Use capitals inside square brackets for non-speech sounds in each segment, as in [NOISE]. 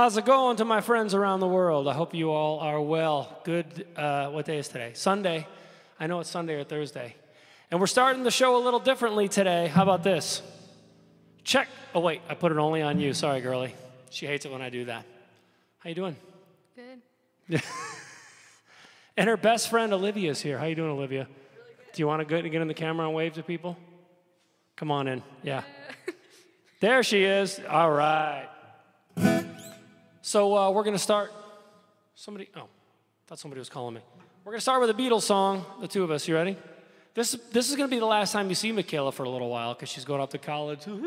How's it going to my friends around the world? I hope you all are well. Good, uh, what day is today? Sunday. I know it's Sunday or Thursday. And we're starting the show a little differently today. How about this? Check. Oh, wait, I put it only on you. Sorry, girlie. She hates it when I do that. How you doing? Good. [LAUGHS] And her best friend Olivia's here. How you doing, Olivia? Really Do you want to get in the camera and wave to people? Come on in. Yeah. [LAUGHS] There she is. All right. So uh, we're going to start. Somebody, oh, thought somebody was calling me. We're going to start with a Beatles song, the two of us. You ready? This, this is going to be the last time you see Michaela for a little while because she's going off to college. [LAUGHS] but, uh,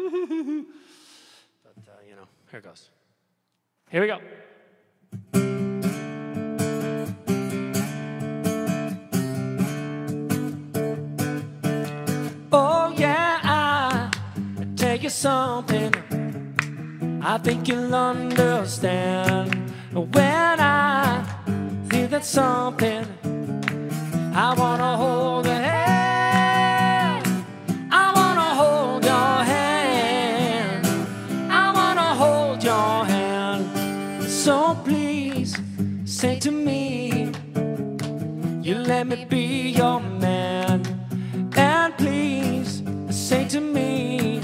you know, here it goes. Here we go. Oh, yeah, I tell you something I think you'll understand when I feel that something I wanna hold your hand. I wanna hold your hand. I wanna hold your hand. So please say to me, you let me be your man. And please say to me,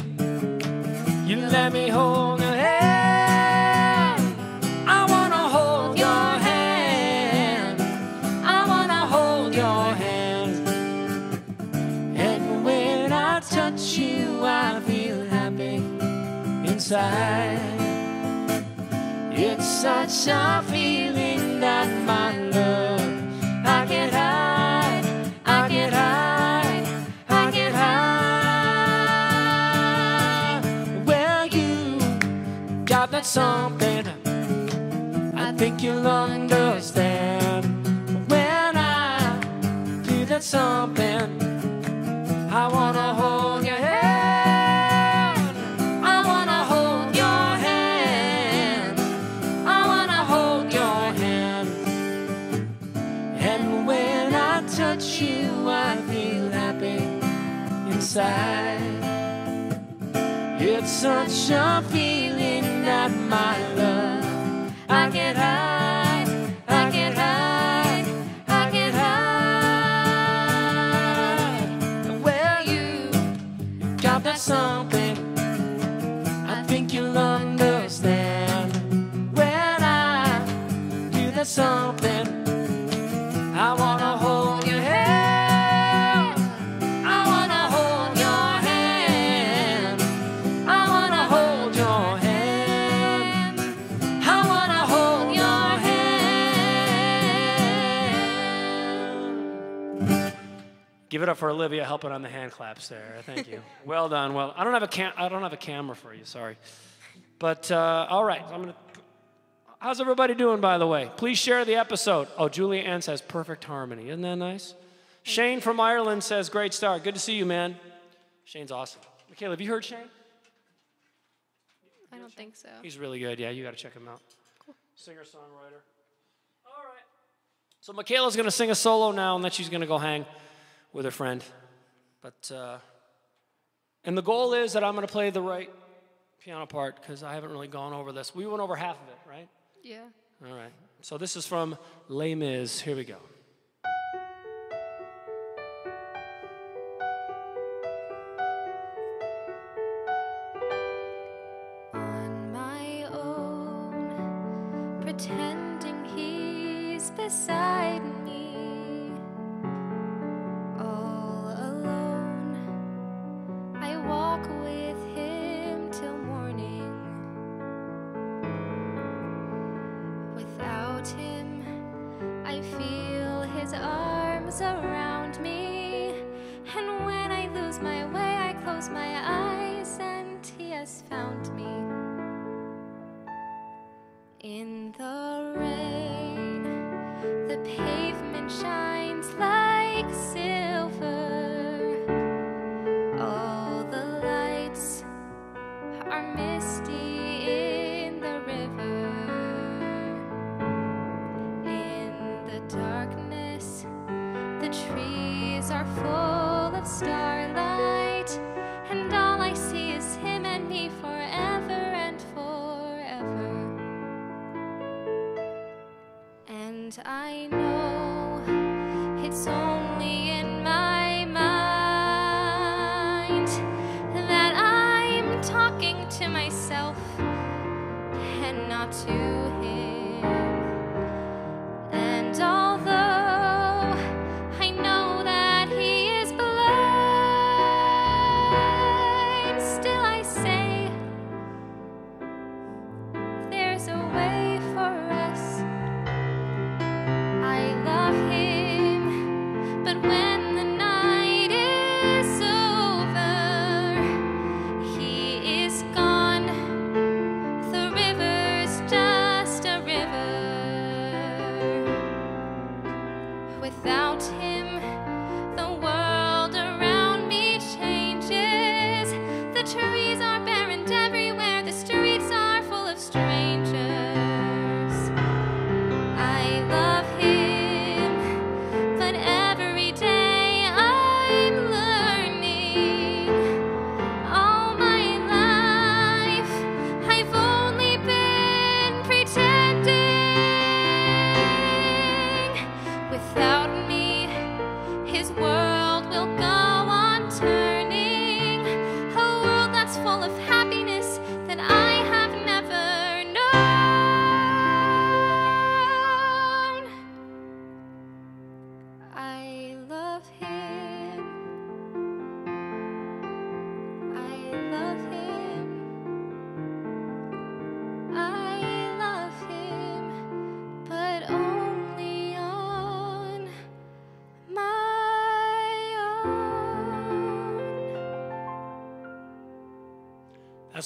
you let me hold inside. It's such a feeling that my love I can't hide, I can't hide, I can't hide. Well, you got that something I think you'll understand. When I do that something, I wanna hold. Inside. It's such a feeling that my love I get hide, I get hide, I get high. Well, you got that something. I think you'll understand when I do that something. It up for Olivia helping on the hand claps there. Thank you. [LAUGHS] well done. Well, I don't have a cam- I don't have a camera for you. Sorry, but uh, all right. I'm gonna. How's everybody doing, by the way? Please share the episode. Oh, Julia Ann says perfect harmony. Isn't that nice? Shane from Ireland says great start. Good to see you, man. Shane's awesome. Michaela, have you heard Shane? I don't think so. He's really good. Yeah, you got to check him out. Singer songwriter. All right. So Michaela's going to sing a solo now, and then she's going to go hang with a friend. But uh, and the goal is that I'm going to play the right piano part because I haven't really gone over this. We went over half of it, right? Yeah. All right. So this is from Les Mis. Here we go.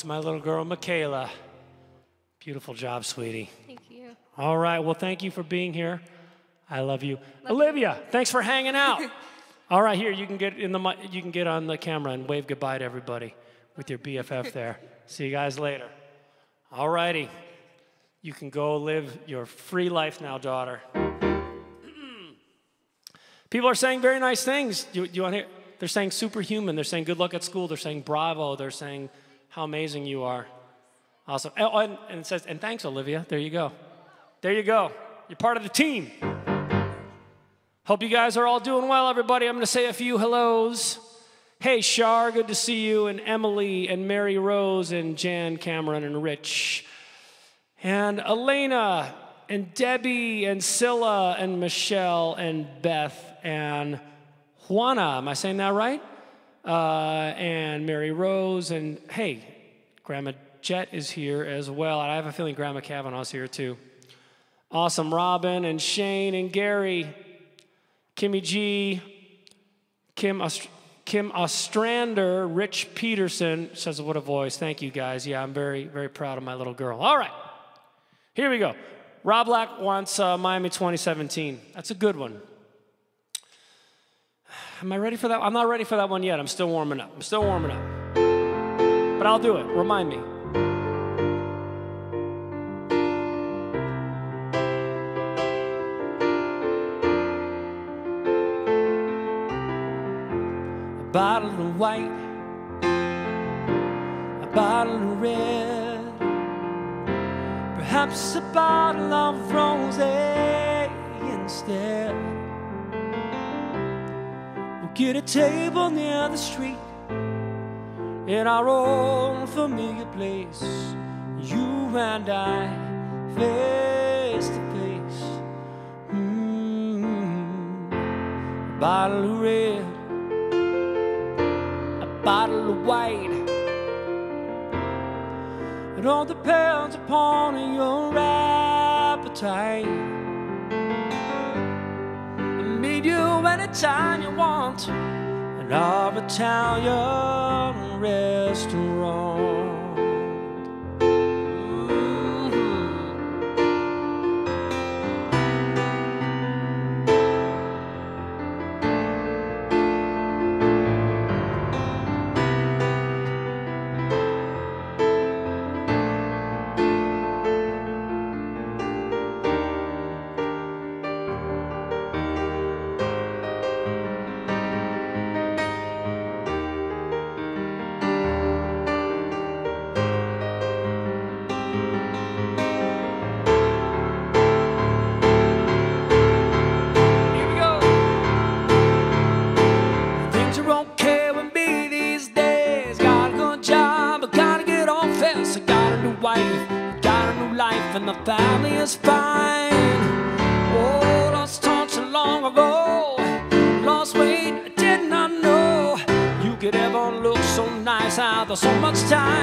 That's my little girl, Michaela. Beautiful job, sweetie. Thank you. All right. Well, thank you for being here. I love you. Olivia, thanks for hanging out. [LAUGHS] All right, here you can get in the you can get on the camera and wave goodbye to everybody with your BFF there. See you guys later. All righty. You can go live your free life now, daughter. [CLEARS THROAT] People are saying very nice things. You, you want to hear? They're saying superhuman. They're saying good luck at school. They're saying bravo. They're saying how amazing you are. Awesome. Oh, and, and it says, and thanks, Olivia. There you go. There you go. You're part of the team. Hope you guys are all doing well, everybody. I'm going to say a few hellos. Hey, Shar, good to see you, and Emily, and Mary Rose, and Jan, Cameron, and Rich, and Elena, and Debbie, and Scylla, and Michelle, and Beth, and Juana. Am I saying that right? Uh, and Mary Rose, and hey, Grandma Jet is here as well. I have a feeling Grandma Cavanaugh's here too. Awesome. Robin, and Shane, and Gary. Kimmy G, Kim, Ost- Kim Ostrander, Rich Peterson says, What a voice. Thank you guys. Yeah, I'm very, very proud of my little girl. All right, here we go. Rob Black wants uh, Miami 2017. That's a good one. Am I ready for that? I'm not ready for that one yet. I'm still warming up. I'm still warming up. But I'll do it. Remind me. a bottle of white, a bottle of red, perhaps a bottle of rosé instead. Get a table near the street in our own familiar place. You and I, face to face. Mm, a bottle of red a bottle of white. It all depends upon your appetite. Meet you anytime you want in our Italian restaurant. So much time.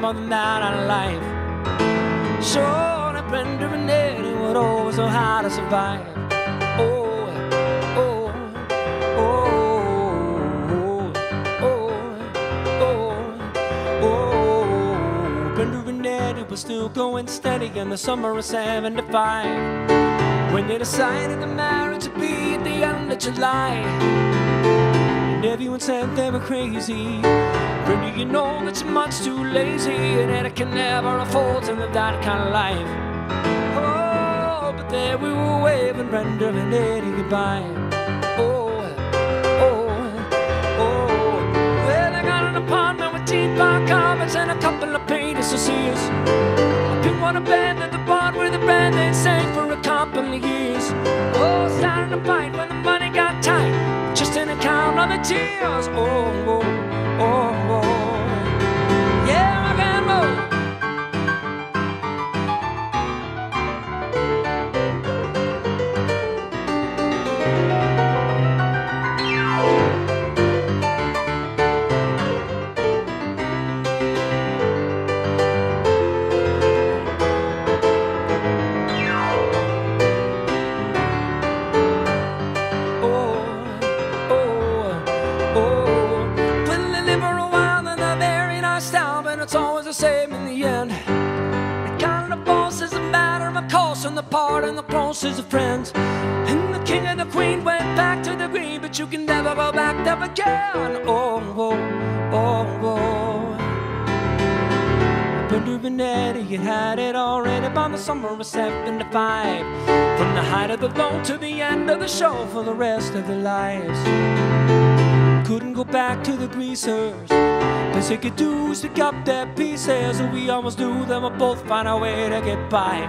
More that out of life. Sure, that Brenda and Eddie would always so hard to survive. Oh, oh, oh, oh, oh, oh. oh. Brenda and Eddie were still going steady in the summer of 75 when they decided the marriage would be at the end of July. And everyone said they were crazy. Brenda, you know that's much too lazy, and Eddie can never afford to live that kind of life. Oh, but there we were waving Brenda and Eddie goodbye. Oh, oh, oh. Well, I got an apartment with teeth bar carpets and a couple of painters to see us. I picked one abandoned the bar where the band they sang for a couple of years. Oh, starting to fight when the money got tight, just in account of the tears. Oh, oh, oh, there again. Oh, oh, oh, oh. Brenda and Eddie had had it already by the summer of 75. From the height of the loan to the end of the show for the rest of their lives. Couldn't go back to the greasers. They could do is pick up their pieces. And we almost knew them would both find a way to get by.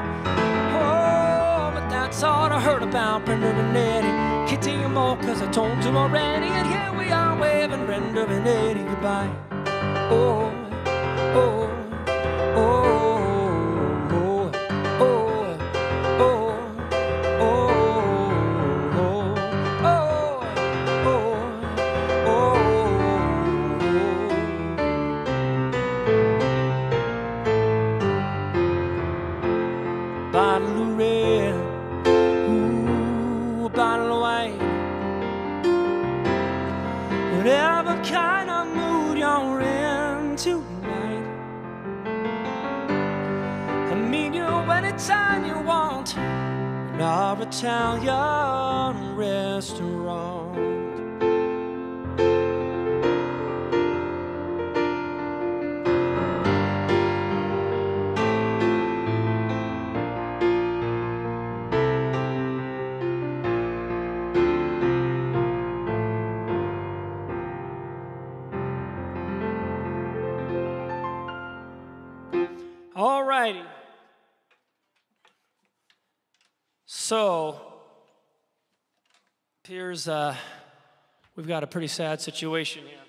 Oh, but that's all I heard about Brenda and Eddie. Tell you more cause I told you already. And are waving Brenda and Eddie goodbye. Oh. Oh, oh, Italian restaurant. So, here's, uh, we've got a pretty sad situation here.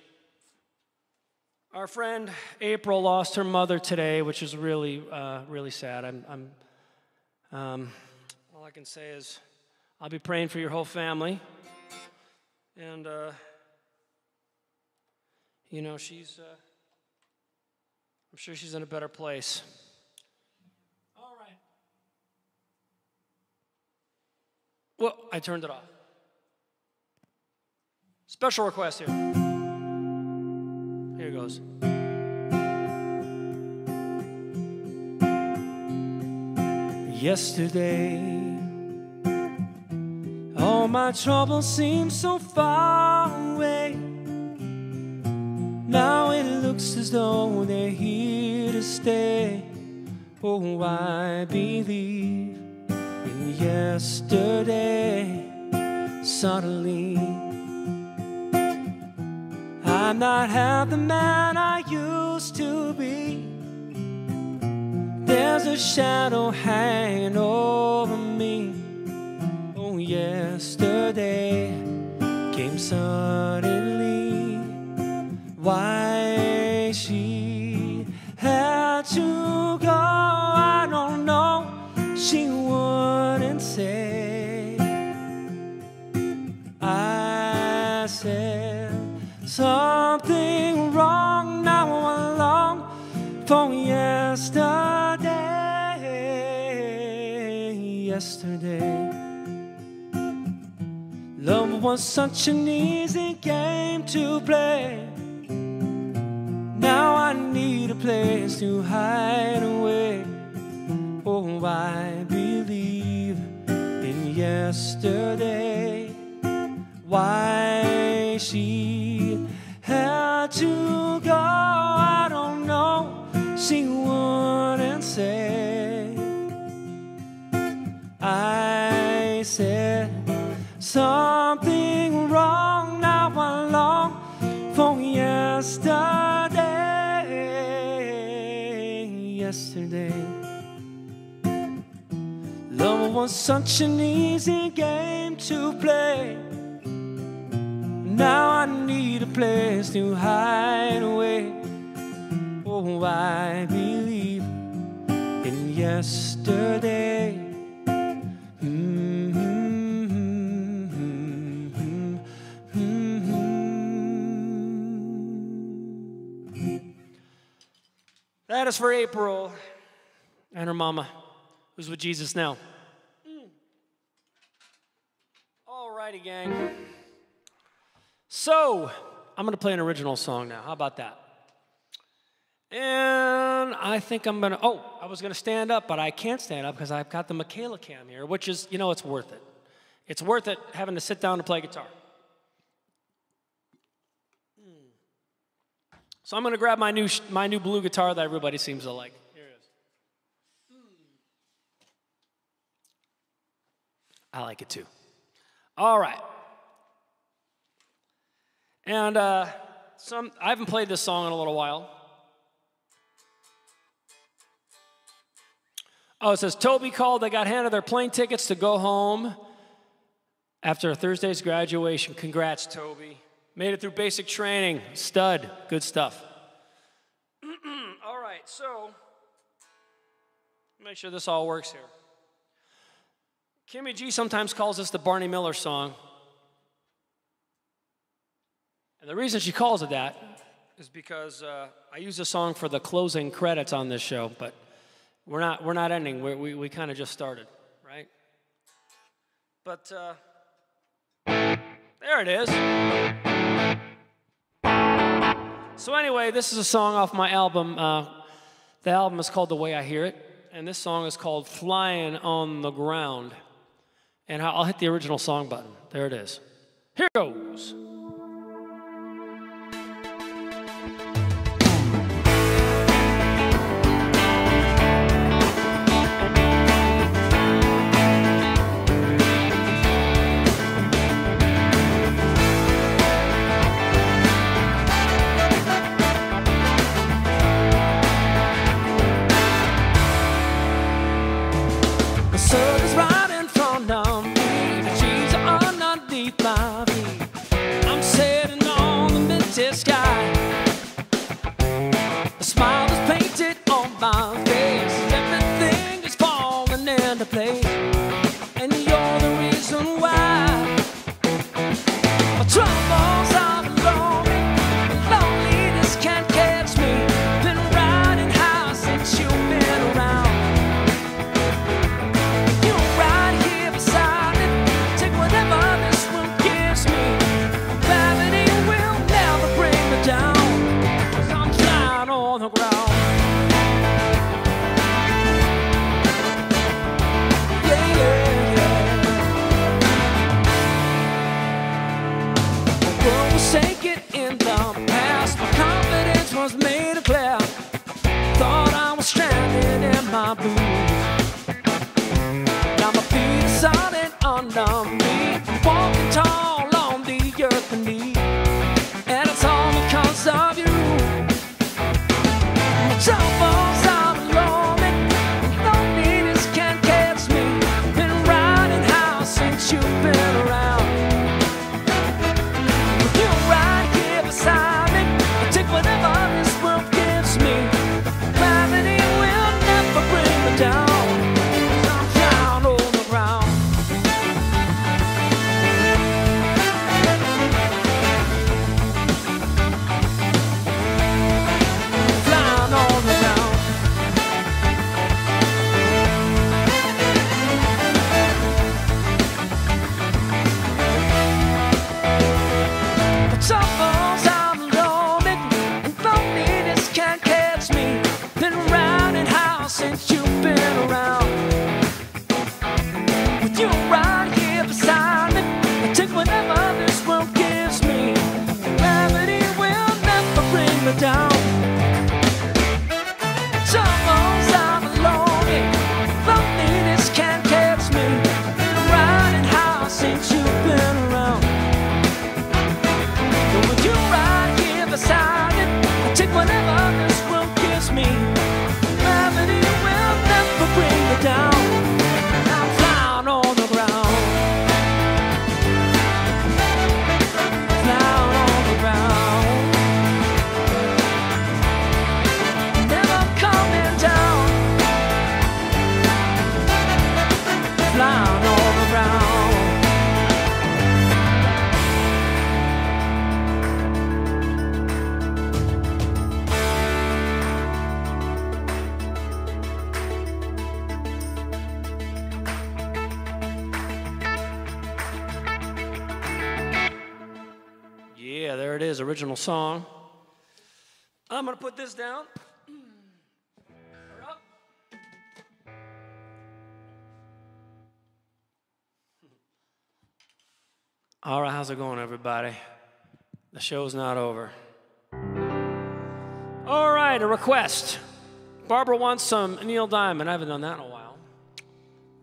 Our friend April lost her mother today, which is really, uh, really sad. I'm, I'm um, all I can say is I'll be praying for your whole family. And, uh, you know, she's, uh, I'm sure she's in a better place. All right. Well, I turned it off. Special request here. Here it goes. Yesterday, all my troubles seemed so far away. Now it looks as though they're here to stay. Oh, I believe yesterday. Suddenly, I'm not half the man I used to be. There's a shadow hanging over me. Oh, yesterday came suddenly. Why she had to said something wrong. Now I long for yesterday. yesterday. Love was such an easy game to play. Now I need a place to hide away. Oh, I believe in yesterday. Why she had to go, I don't know. She wouldn't say. I said something wrong. Now I long for yesterday. Yesterday. Love was such an easy game to play. Now I need a place to hide away. Oh, I believe in yesterday. That is for April and her mama, who's with Jesus now. All righty, gang. So, I'm going to play an original song now. How about that? And I think I'm going to, oh, I was going to stand up, but I can't stand up because I've got the Michaela cam here, which is, you know, it's worth it. It's worth it having to sit down to play guitar. So I'm going to grab my new, my new blue guitar that everybody seems to like. Here it is. I like it too. All right. And uh, some, I haven't played this song in a little while. Oh, it says Toby called. They got handed their plane tickets to go home after Thursday's graduation. Congrats, Toby. Made it through basic training. Stud. Good stuff. [CLEARS THROAT] all right, so make sure this all works here. Kimmy G sometimes calls this the Barney Miller song. And the reason she calls it that is because uh, I use the song for the closing credits on this show, but we're not, we're not ending. We're, we we kind of just started, right? But uh, there it is. So, anyway, this is a song off my album. Uh, the album is called The Way I Hear It, and this song is called Flying on the Ground. And I'll hit the original song button. There it is. Here goes. Song. I'm going to put this down. All right, how's it going, everybody? The show's not over. All right, a request. Barbara wants some Neil Diamond. I haven't done that in a while.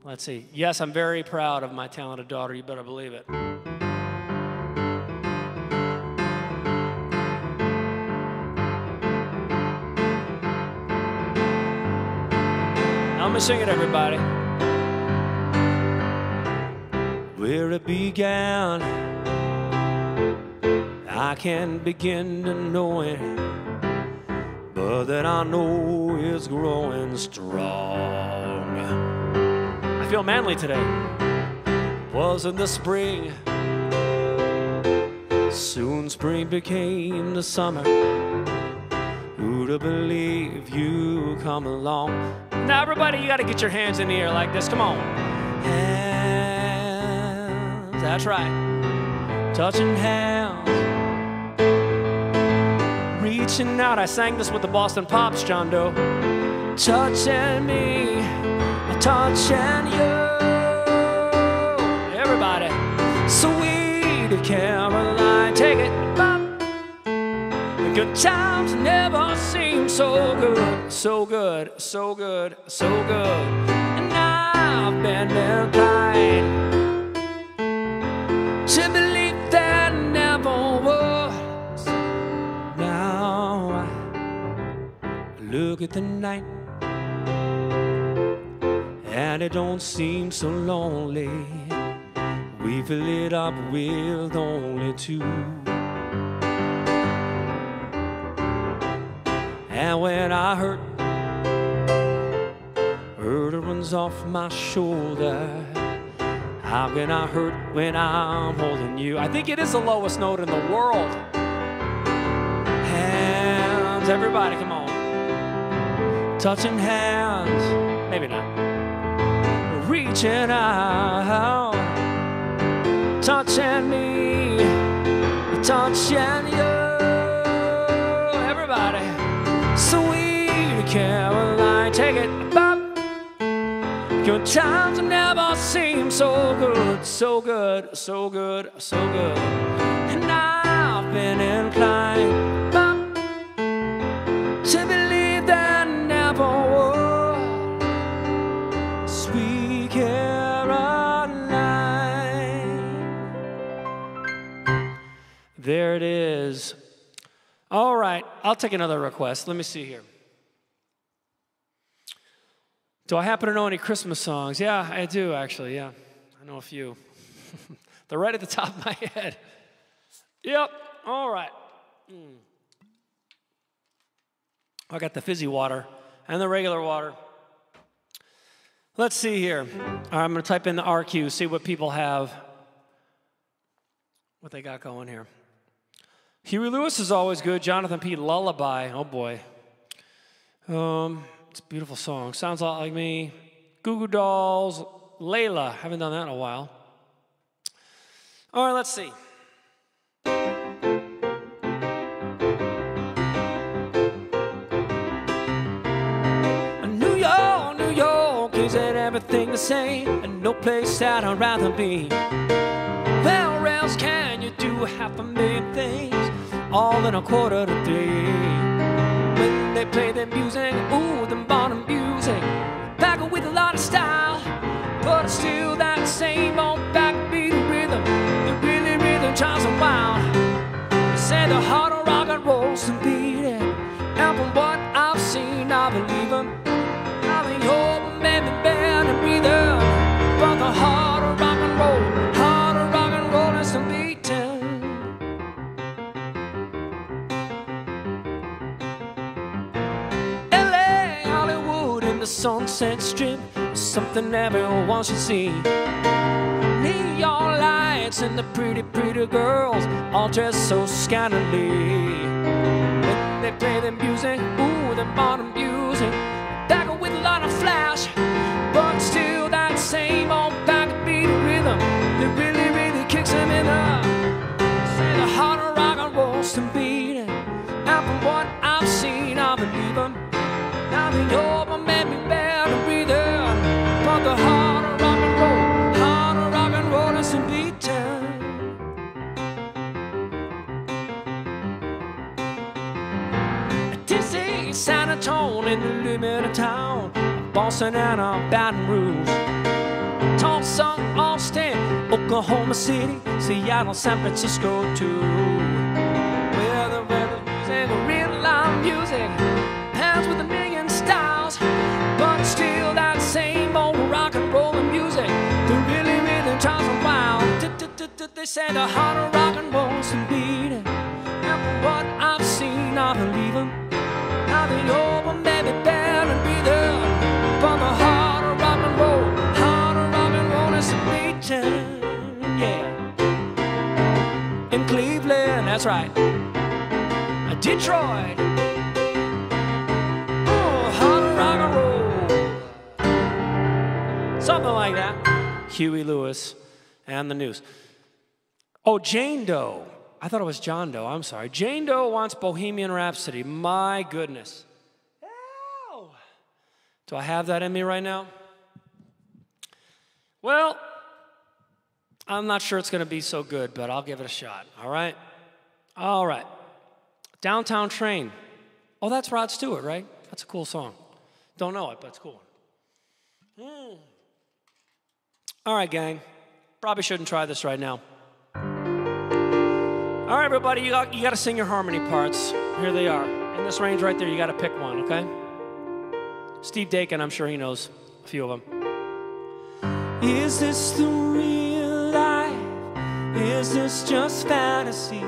Let's see. Yes, I'm very proud of my talented daughter. You better believe it. Sing it, everybody. Where it began, I can't begin to know it, but that I know it's growing strong. I feel manly today. Was in the spring, soon spring became the summer. Who'd have believed you come along? Now, everybody, you got to get your hands in the air like this. Come on. Hands, that's right. Touching hands. Reaching out. I sang this with the Boston Pops, John Doe. Touching me, touching you. Everybody. Sweet Caroline, take it. Bop. Good times never so good, so good, so good, so good. And I've been inclined to believe that never was. Now I look at the night, and it don't seem so lonely. We fill it up with only two. And when I hurt, hurt runs off my shoulder. How can I hurt when I'm holding you? I think it is the lowest note in the world. Hands, everybody, come on. Touching hands, maybe not. Reaching out, touching me, touching you. Sweet Caroline, take it, bop. Good times never seem so good, so good, so good, so good. And I've been inclined, bop, to believe that never was. Sweet Caroline. There it is. All right, I'll take another request. Let me see here. Do I happen to know any Christmas songs? Yeah, I do actually. Yeah, I know a few. [LAUGHS] They're right at the top of my [LAUGHS] head. Yep, all right. Mm. I got the fizzy water and the regular water. Let's see here. I'm going to type in the RQ, see what people have, what they got going here. Huey Lewis is always good. Jonathan P. Lullaby. Oh boy. Um, it's a beautiful song. Sounds a lot like me. Goo Goo Dolls. Layla. Haven't done that in a while. All right, let's see. New York, New York, isn't everything the same? And no place that I'd rather be. Where else can you do half a million things all in a quarter to three? When they play their music, ooh, the modern music, back with a lot of style, but it's still that same old backbeat rhythm. The really rhythm drives them wild. They say the heart of rock and roll's to beat it, and from what I've seen, I believe 'em. Now the old man be bad and breathing, but the heart Sunset Strip something everyone should see. Neon lights and the pretty, pretty girls all dressed so scantily. When they play the music, ooh, the modern music, back with a lot of flash, but still that same old backbeat rhythm that really, really kicks them in the. Say the of rock and roll's the heart of rock and roll, heart of rock and roll is beaten. DC, San Antonio in the of town, Boston and a Baton Rouge. Tulsa, Austin, Oklahoma City, Seattle, San Francisco too. Where the music, real live music, They say the heart of rock and roll's beating, and from what I've seen, I believe 'em. Now the old one may be bad and be there, but the heart of rock and roll, heart of rock and roll is beating, yeah. In Cleveland, that's right. Detroit. Oh, rock and roll. Something like that. Huey Lewis and the news. Oh, Jane Doe. I thought it was John Doe. I'm sorry. Jane Doe wants Bohemian Rhapsody. My goodness. Ow. Do I have that in me right now? Well, I'm not sure it's going to be so good, but I'll give it a shot. All right? All right. Downtown Train. Oh, that's Rod Stewart, right? That's a cool song. Don't know it, but it's cool. Hmm. All right, gang. Probably shouldn't try this right now. All right, everybody, you got, you got to sing your harmony parts. Here they are. In this range right there, you got to pick one, okay? Steve Dakin, I'm sure he knows a few of them. Is this the real life? Is this just fantasy?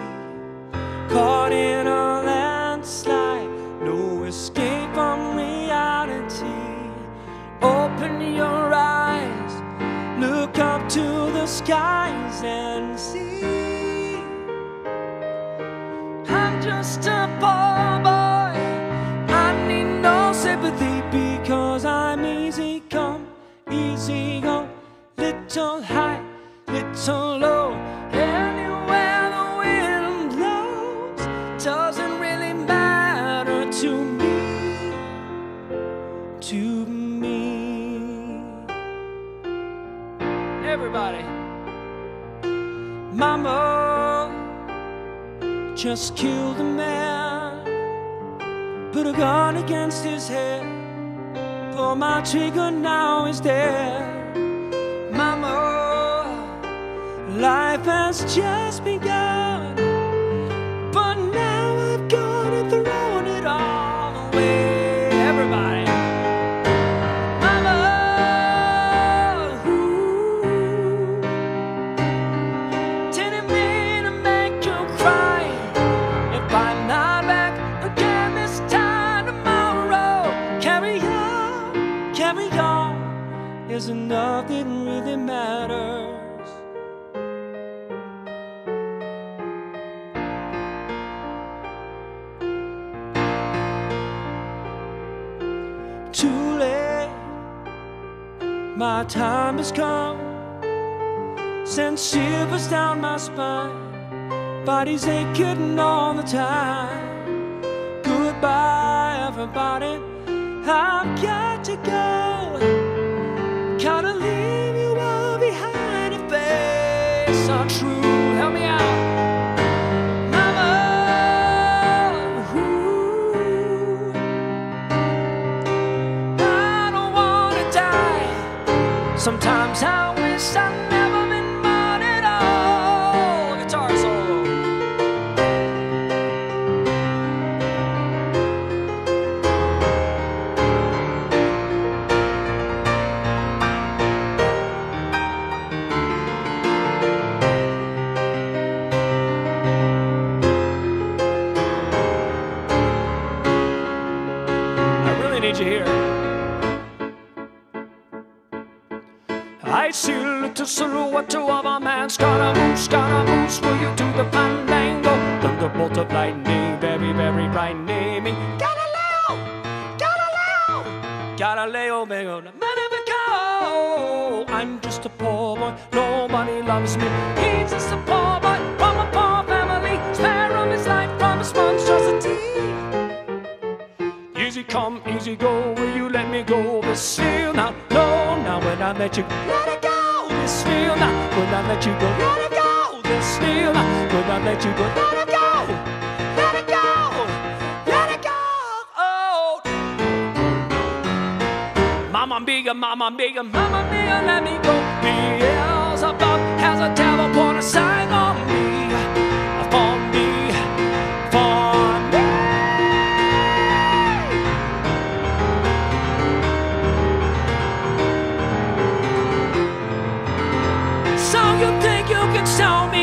Caught in a landslide, no escape from reality. Open your eyes, look up to the skies and just a poor boy. I need no sympathy because I'm easy come, easy go, little high, little low. Anywhere the wind blows doesn't really matter to me, to me. Everybody, Mama just killed a man. Put a gun against his head. Pull my trigger, now he's dead. Mama, life has just begun. My time has come. Send shivers down my spine. Body's aching all the time. Goodbye, everybody. I've got to go. Gotta leave you all behind if it's not true. Sometimes I wish I'd never been born at all. Guitar solo. I really need you here. I see a little silhouette of a man, Scaramouche, Scaramouche, will you do the fandango? Thunderbolt of lightning, very, very frightening. Galileo, Galileo, Galileo, Galileo, Magnifico. I'm just a poor boy, nobody loves me. He's just a poor boy from a poor family. Spare him his life from his monstrosity. Easy come, easy go, will you let me go? But still not, no, now when When I met you let it feel now. When I let you go, let it go, feel now. When I let you go, let it go, let it go, let it go. Oh. Mama mia, mama mia, mama mia, let me go. Beelzebub has a devil put a sign on me, show me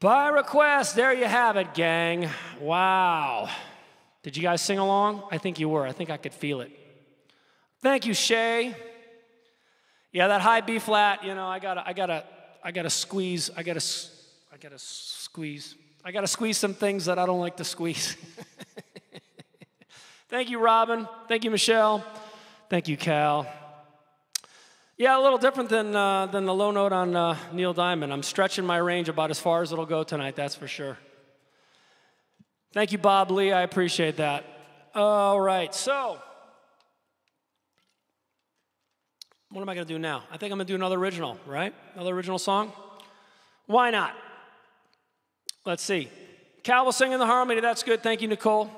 By request, there you have it, gang. Wow. Did you guys sing along? I think you were. I think I could feel it. Thank you, Shay. Yeah, that high B flat, you know, I gotta, I gotta, I gotta squeeze, I gotta, I gotta squeeze, I gotta squeeze some things that I don't like to squeeze. [LAUGHS] Thank you, Robin. Thank you, Michelle. Thank you, Cal. Yeah, a little different than, uh, than the low note on uh, Neil Diamond. I'm stretching my range about as far as it'll go tonight, that's for sure. Thank you, Bob Lee. I appreciate that. All right, so what am I going to do now? I think I'm going to do another original, right? Another original song? Why not? Let's see. Cal was singing the harmony. That's good. Thank you, Nicole.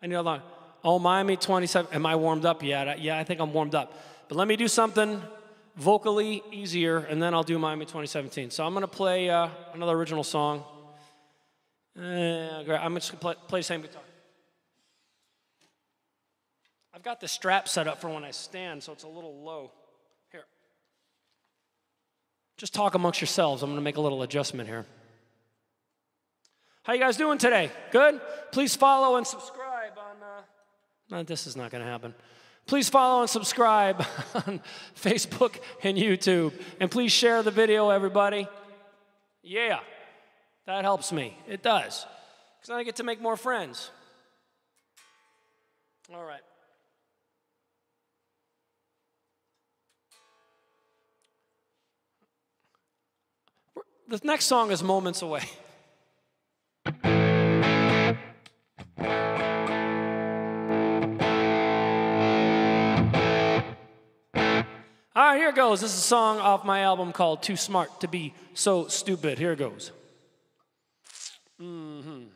I need a line. Oh, Miami 27. Am I warmed up yet? Yeah, I think I'm warmed up. But let me do something vocally easier, and then I'll do Miami 2017. So I'm going to play uh, another original song. Uh. I'm just going to play, play the same guitar. I've got the strap set up for when I stand, so it's a little low. Here. Just talk amongst yourselves. I'm going to make a little adjustment here. How you guys doing today? Good? Please follow and subscribe on. Uh... No, this is not going to happen. Please follow and subscribe [LAUGHS] on Facebook and YouTube, and please share the video, everybody. Yeah, that helps me. It does, because I get to make more friends. All right. The next song is Moments Away. All right, here it goes. This is a song off my album called Too Smart to Be So Stupid. Here it goes. Mhm.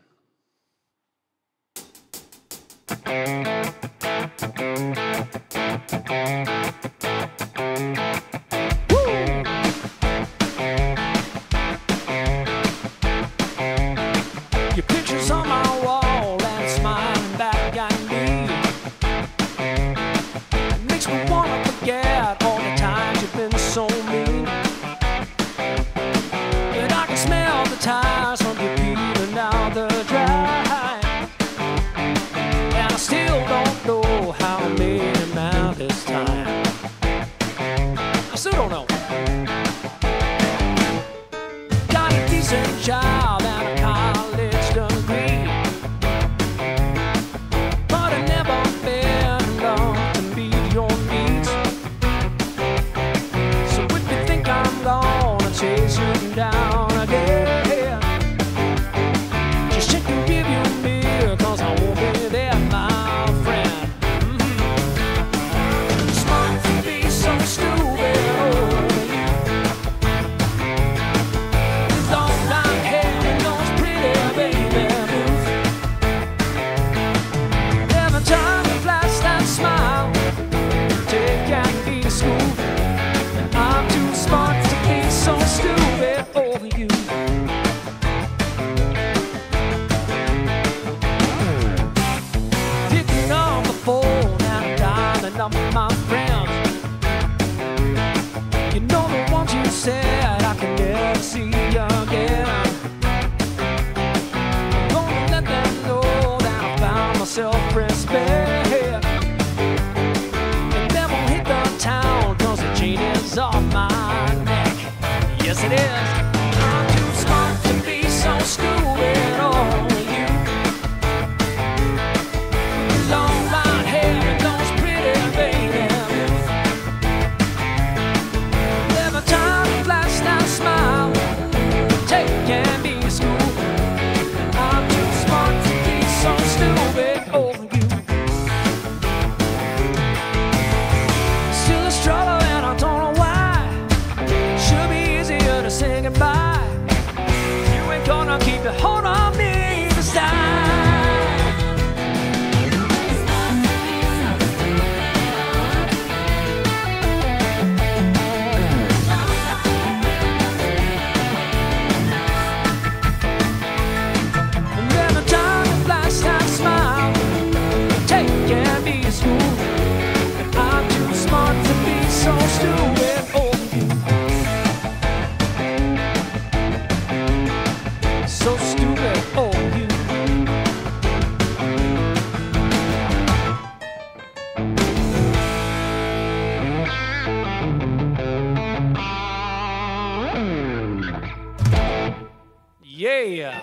Yeah.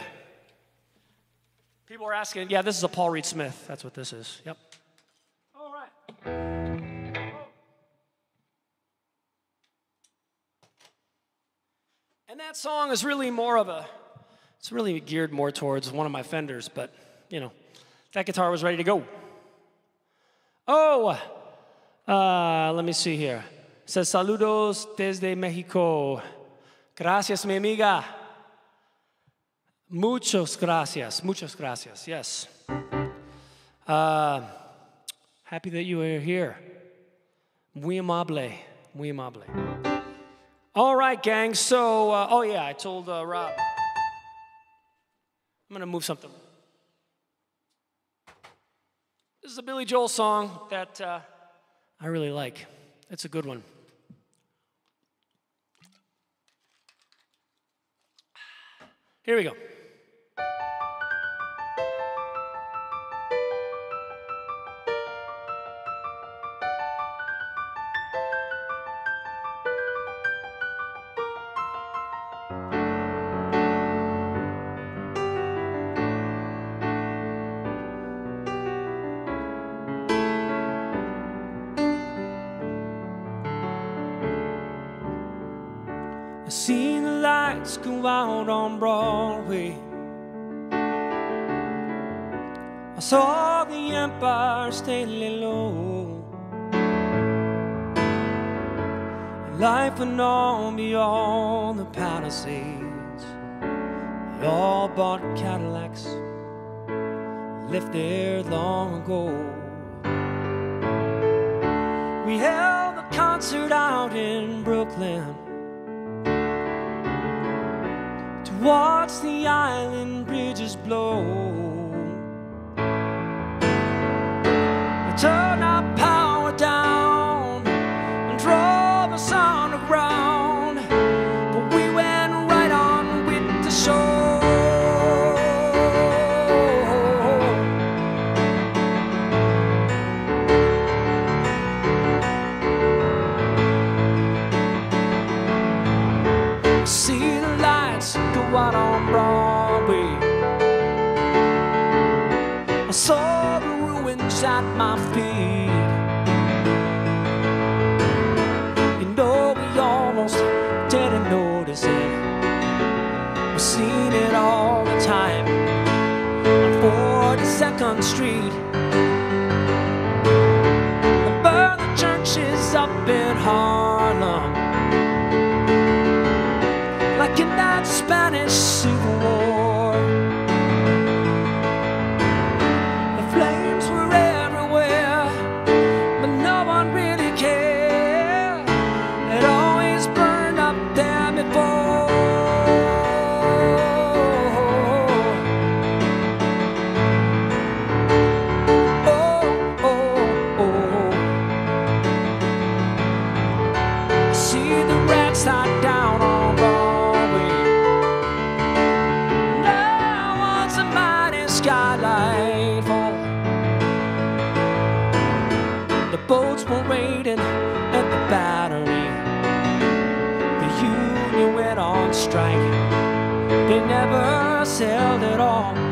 People are asking, yeah, this is a Paul Reed Smith. That's what this is. Yep. All right. And that song is really more of a, it's really geared more towards one of my fenders, but you know, that guitar was ready to go. Oh, uh, let me see here. It says, Saludos desde Mexico. Gracias, mi amiga. Muchas gracias. Muchas gracias. Yes. Uh, happy that you are here. Muy amable. Muy amable. All right, gang. So, uh, oh yeah, I told uh, Rob. I'm gonna move something. This is a Billy Joel song that uh, I really like. It's a good one. Here we go. Broadway. I saw the Empire State low. Life went on beyond the Palisades. They all bought Cadillacs, left there long ago. We held a concert out in Brooklyn watch the island bridges blow. Street. They never sailed at all.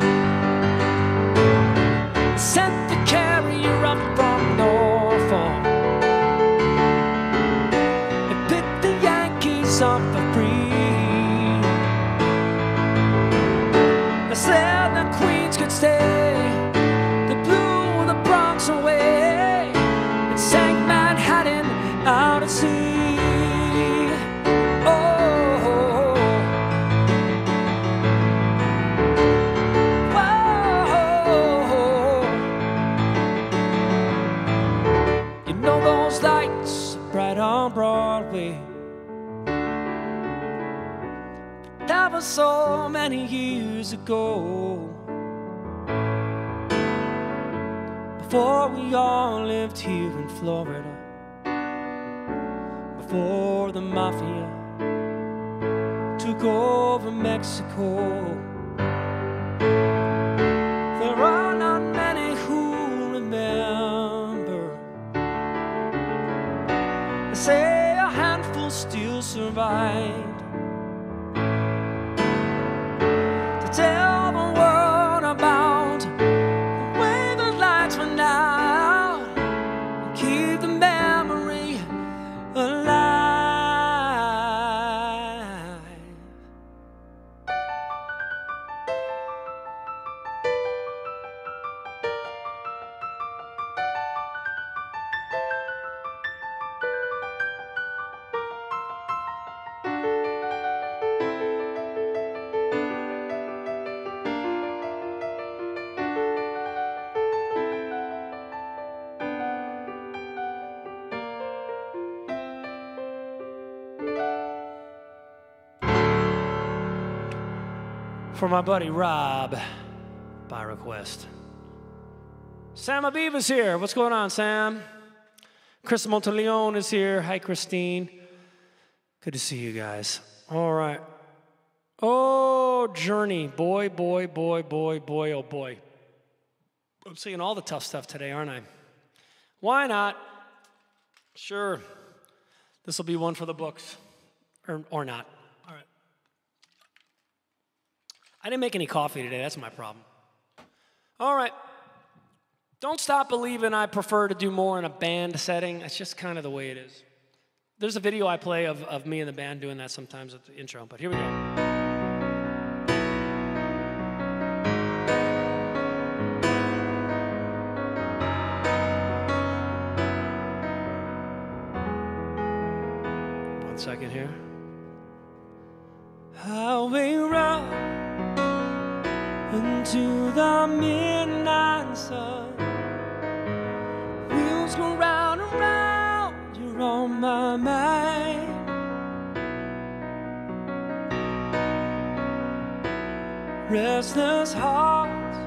Was so many years ago. Before we all lived here in Florida. Before the mafia took over Mexico. There are not many who remember. They say a handful still survived For my buddy Rob, by request. Sam Aviva's here. What's going on, Sam? Chris Monteleone is here. Hi, Christine. Good to see you guys. All right. Oh, Journey. Boy, boy, boy, boy, boy, oh boy. I'm seeing all the tough stuff today, aren't I? Why not? Sure. This will be one for the books. Or, or not. All right. I didn't make any coffee today. That's my problem. All right. Don't stop believing I prefer to do more in a band setting. That's just kind of the way it is. There's a video I play of, of me and the band doing that sometimes at the intro, but here we go. One second here. Highway road into the midnight sun. Wheels go round and round, you're on my mind. Restless hearts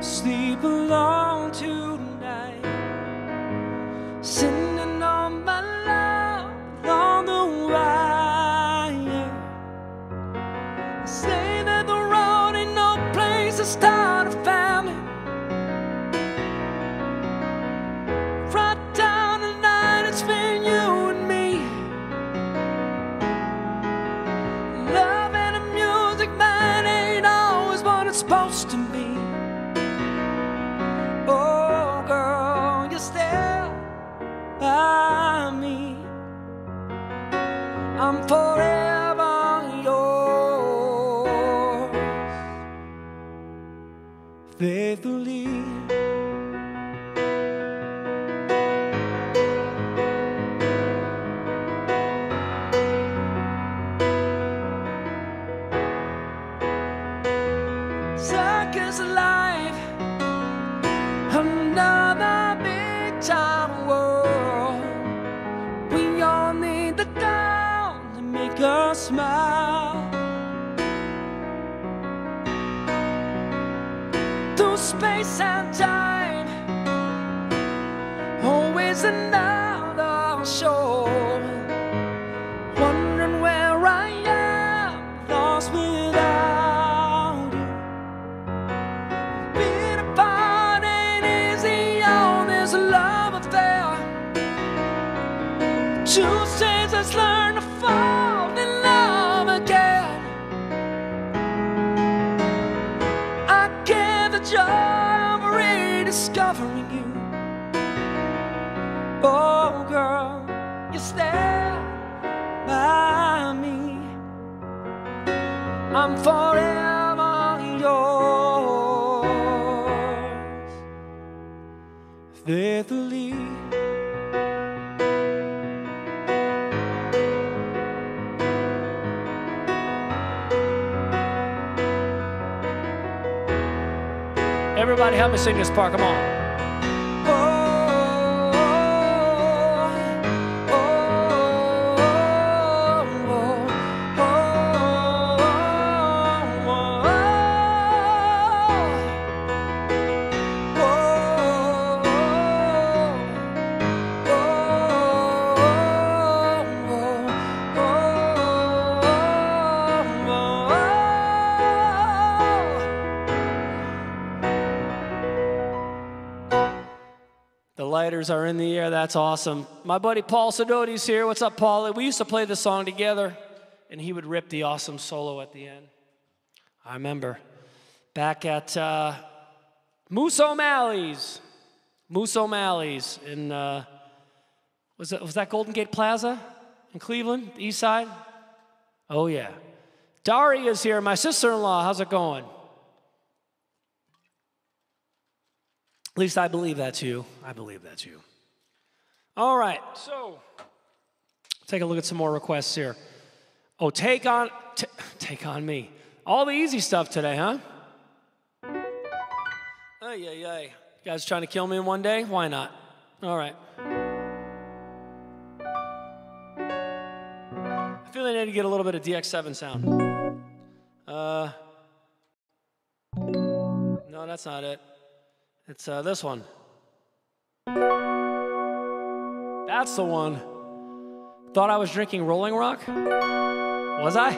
sleep alone I'm forever yours, faithfully. Help me sing this part, come on. Lighters are in the air. That's awesome. My buddy Paul Sidoti's here. What's up, Paul? We used to play this song together, and he would rip the awesome solo at the end. I remember back at uh, Moose O'Malley's. Moose O'Malley's in, uh, was, it, was that Golden Gate Plaza in Cleveland, east side? Oh, yeah. Daria's here, my sister in law. How's it going? At least I believe that's you. I believe that's you. All right, so take a look at some more requests here. Oh, take on, t- take on me. All the easy stuff today, huh? Ay, ay, ay. You guys trying to kill me in one day? Why not? All right. I feel I need to get a little bit of DX7 sound. Uh, no, that's not it. It's uh, this one. That's the one. Thought I was drinking Rolling Rock? Was I?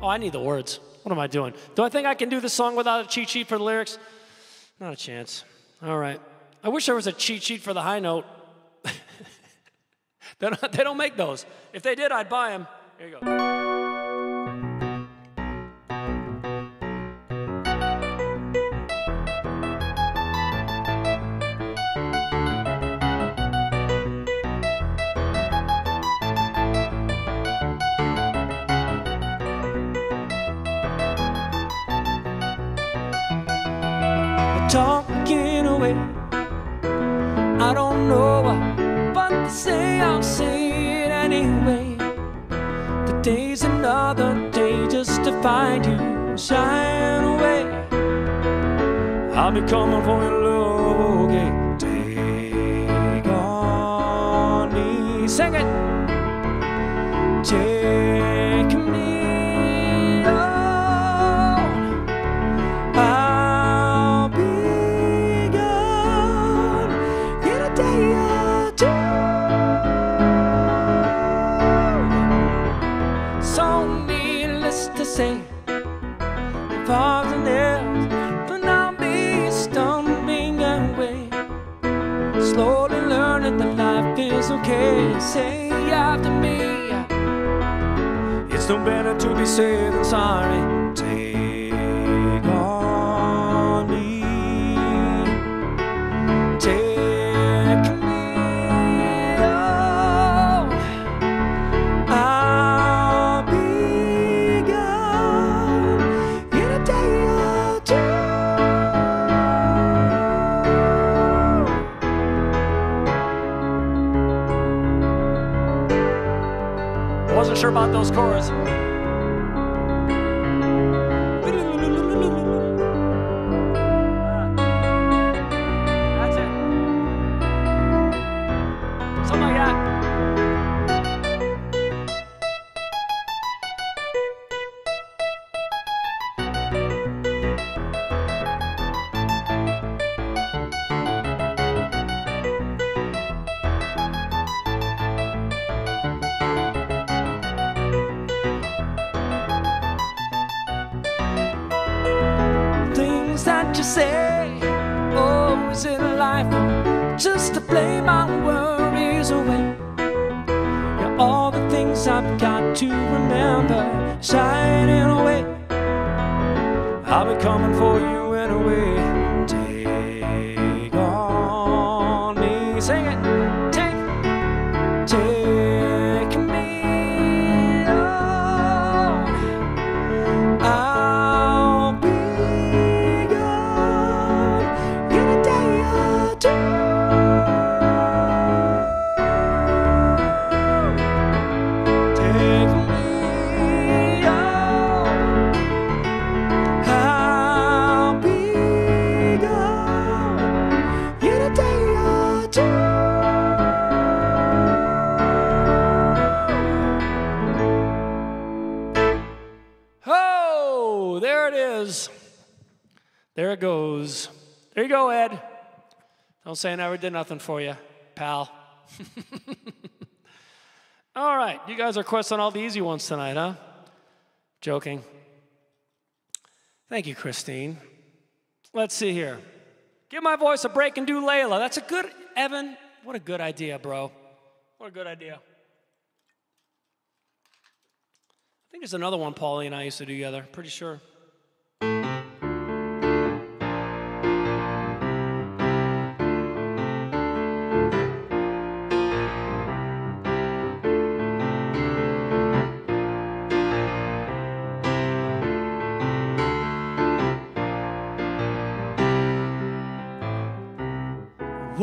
Oh, I need the words. What am I doing? Do I think I can do this song without a cheat sheet for the lyrics? Not a chance. All right. I wish there was a cheat sheet for the high note. [LAUGHS] they, don't, they don't make those. If they did, I'd buy them. Here you go. Away. I don't know what to say, I'll say it anyway. The day's another day just to find you shine away. I'll be coming for your love, okay? Take on me, sing it. Say after me, it's no better to be safe than sorry. Don't say I never did nothing for you, pal. [LAUGHS] all right, you guys are questing all the easy ones tonight, huh? Joking. Thank you, Christine. Let's see here. Give my voice a break and do Layla. That's a good, Evan, what a good idea, bro. What a good idea. I think there's another one Paulie and I used to do together, pretty sure.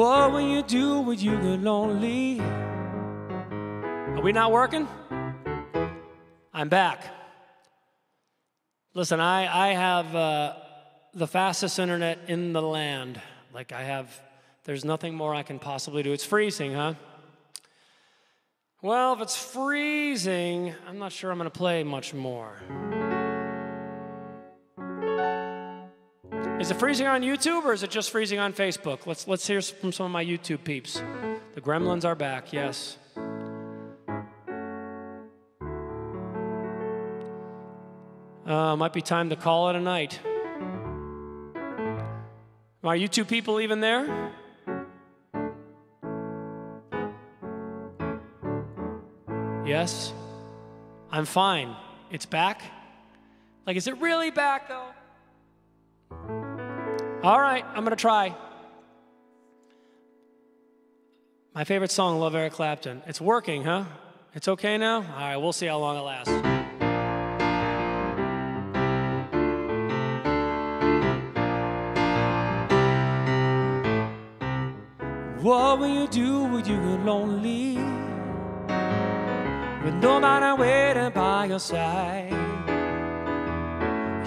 What will you do when you get lonely? Are we not working? I'm back. Listen, I, I have uh, the fastest internet in the land. Like, I have, there's nothing more I can possibly do. It's freezing, huh? Well, if it's freezing, I'm not sure I'm going to play much more. Is it freezing on YouTube or is it just freezing on Facebook? Let's, let's hear from some of my YouTube peeps. The gremlins are back, yes. Uh, might be time to call it a night. Are YouTube people even there? Yes? I'm fine. It's back? Like, is it really back though? All right, I'm gonna try. My favorite song, Love Eric Clapton. It's working, huh? It's okay now? All right, we'll see how long it lasts. What will you do when you get lonely? With nobody waiting by your side.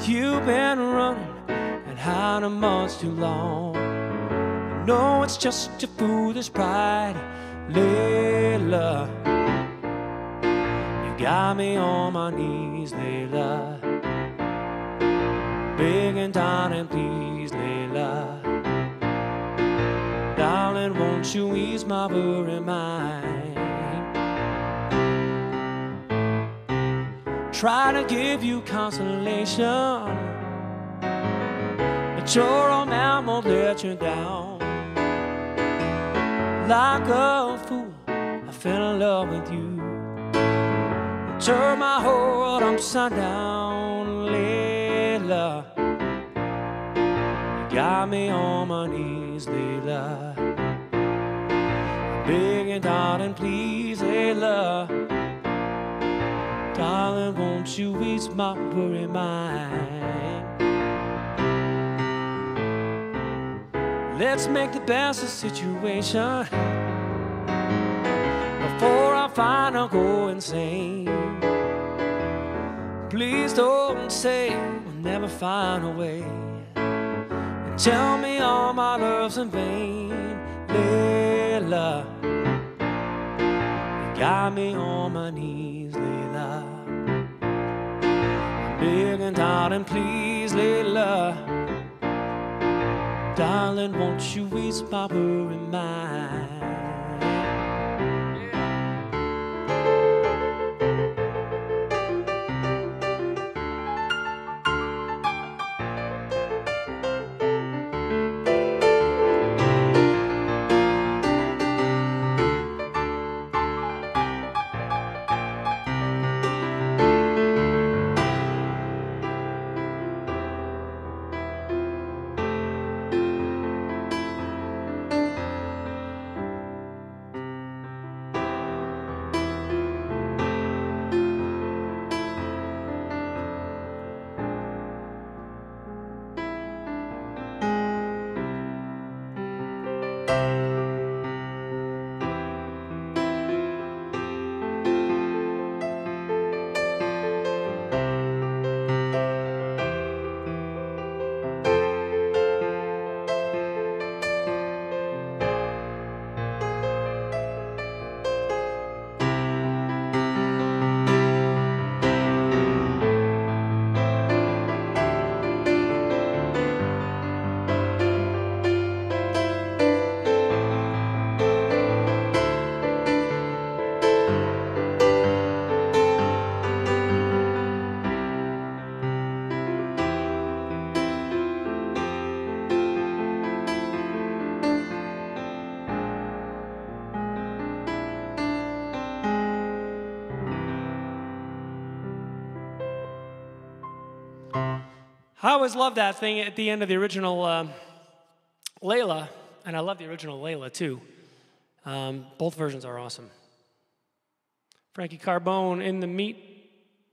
You've been running and hiding much too long. You know it's just a foolish pride, Layla. You got me on my knees, Layla. Begging, darling, please, Layla. Darling, won't you ease my worry mind? Try to give you consolation, man won't let you down. Like a fool, I fell in love with you. Turn my whole world upside down, Layla. You got me on my knees, Layla. Begging, darling, please, Layla. Darling, won't you ease my worry mind? Let's make the best of situation before I find I go insane. Please don't say we'll never find a way. And tell me all my love's in vain, Layla. You got me on my knees, Layla. I'm begging, darling, please, Layla. Darling, won't you ease my worry mind? I always loved that thing at the end of the original uh, Layla, and I love the original Layla too. Um, both versions are awesome. Frankie Carbone in the meat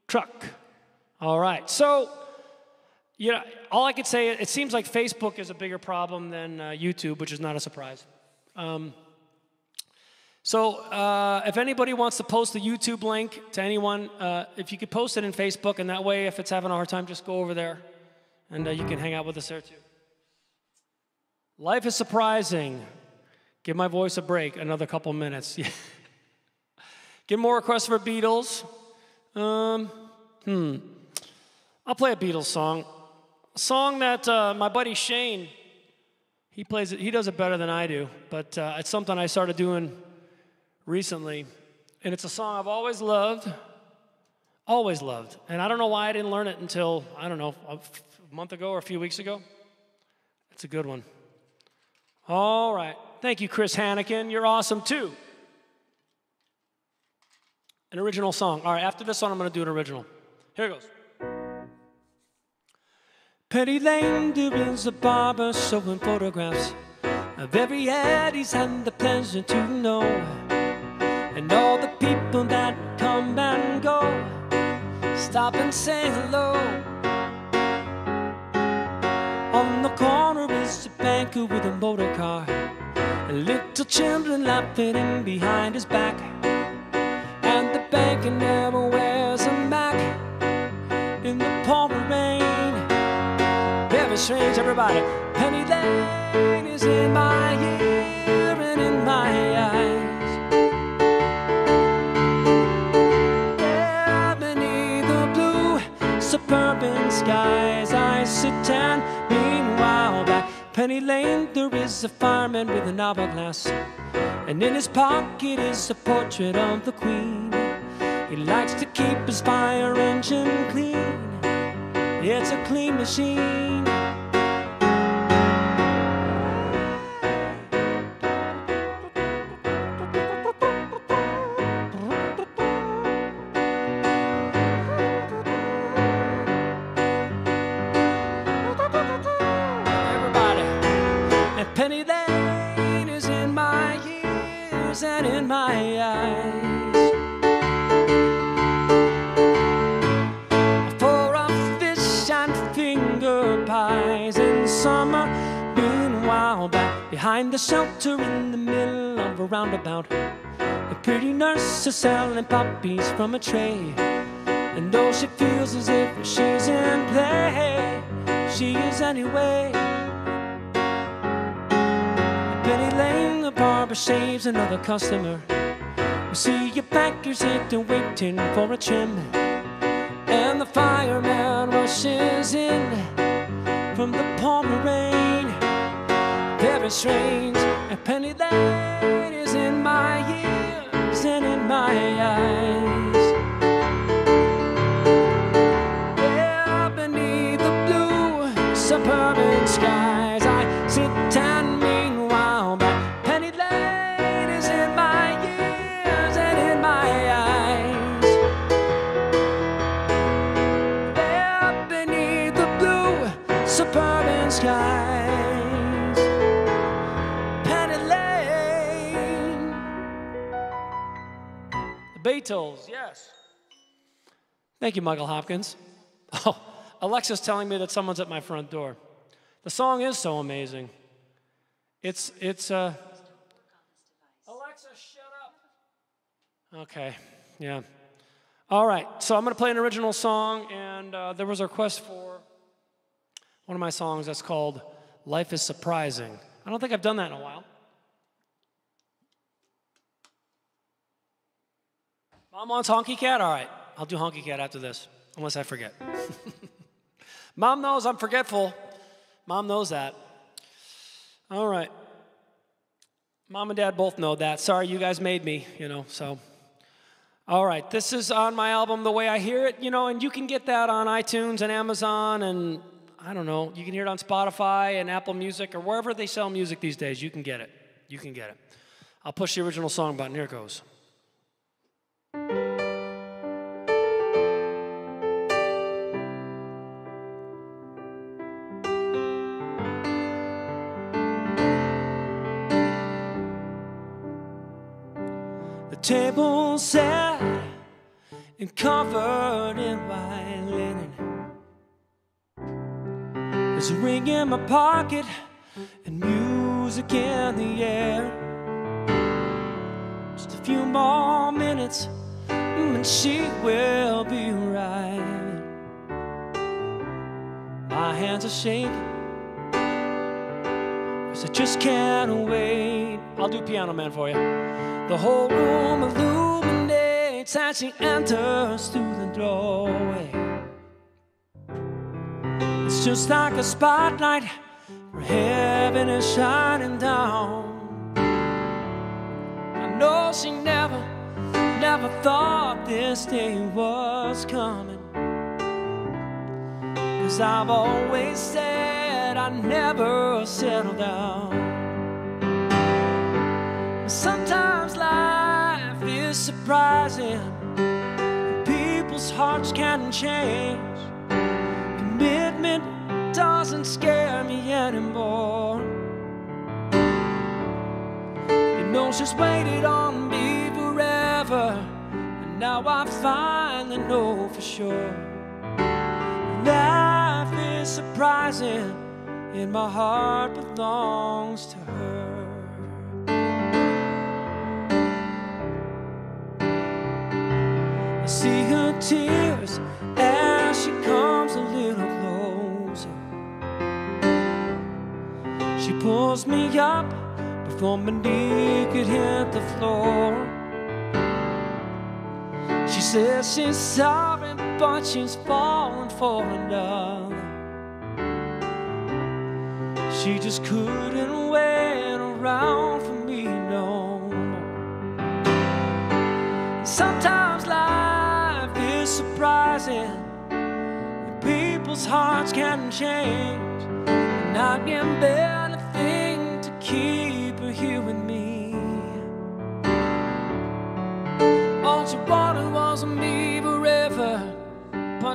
truck. All right, so you know, all I could say, it seems like Facebook is a bigger problem than uh, YouTube, which is not a surprise. Um, so, uh, if anybody wants to post the YouTube link to anyone, uh, if you could post it in Facebook, and that way, if it's having a hard time, just go over there and uh, you can hang out with us there too. Life is surprising. Give my voice a break, another couple minutes. [LAUGHS] Get more requests for Beatles. Um, hmm. I'll play a Beatles song. A song that uh, my buddy Shane, he plays it, he does it better than I do, but uh, it's something I started doing recently. And it's a song I've always loved, always loved. And I don't know why I didn't learn it until, I don't know, month ago or a few weeks ago. That's a good one. All right. Thank you, Chris Hannikin. You're awesome too. An original song. All right, after this one, I'm going to do an original. Here it goes. Penny Lane, is a barber showing photographs of every ad he's had the pleasure to know. And all the people that come and go stop and say hello. On the corner is a banker with a motor car. And little children laughing in behind his back. And the banker never wears a Mac in the pouring rain. Very strange, everybody. Penny Lane is in my ear and in my eyes. Yeah, beneath the blue suburban skies, Meanwhile back Penny Lane there is a fireman with an hourglass, and in his pocket is a portrait of the Queen. He likes to keep his fire engine clean. It's a clean machine. Behind the shelter in the middle of a roundabout, a pretty nurse is selling puppies from a tray. And though she feels as if she's in play, she is anyway. Penny Lane, the barber shaves another customer. We see your bankers sitting waiting for a trim. And the fireman rushes in from the. Very strange, a Penny Lane is in my ears and in my eyes. Beatles, yes. Thank you, Michael Hopkins. [LAUGHS] Oh, Alexa's telling me that someone's at my front door. The song is so amazing. It's, it's, uh, Alexa, shut up. Okay, yeah. All right, so I'm going to play an original song, and uh, there was a request for one of my songs that's called Life is Surprising. I don't think I've done that in a while. Mom Honky Cat? All right, I'll do Honky Cat after this, unless I forget. [LAUGHS] Mom knows I'm forgetful. Mom knows that. All right. Mom and dad both know that. Sorry, you guys made me, you know, so. All right, this is on my album, The Way I Hear It, you know, and you can get that on iTunes and Amazon and I don't know, you can hear it on Spotify and Apple Music or wherever they sell music these days. You can get it. You can get it. I'll push the original song button. Here it goes. The table set and covered in white linen. There's a ring in my pocket and music in the air. Just a few more minutes and she will be right. My hands are shaking. Cause I just can't wait. I'll do Piano Man for you. The whole room illuminates as she enters through the doorway. It's just like a spotlight where heaven is shining down. I know she never, never thought this day was coming. Cause I've always said I'd never settle down. Sometimes life is surprising. People's hearts can change. Commitment doesn't scare me anymore. You know she's waited on me and now I finally know for sure. Life is surprising, and my heart belongs to her. I see her tears as she comes a little closer. She pulls me up before my knee could hit the floor. Says she's sorry, but she's falling for another. She just couldn't wait around for me no more. Sometimes life is surprising, people's hearts can change. And I can bear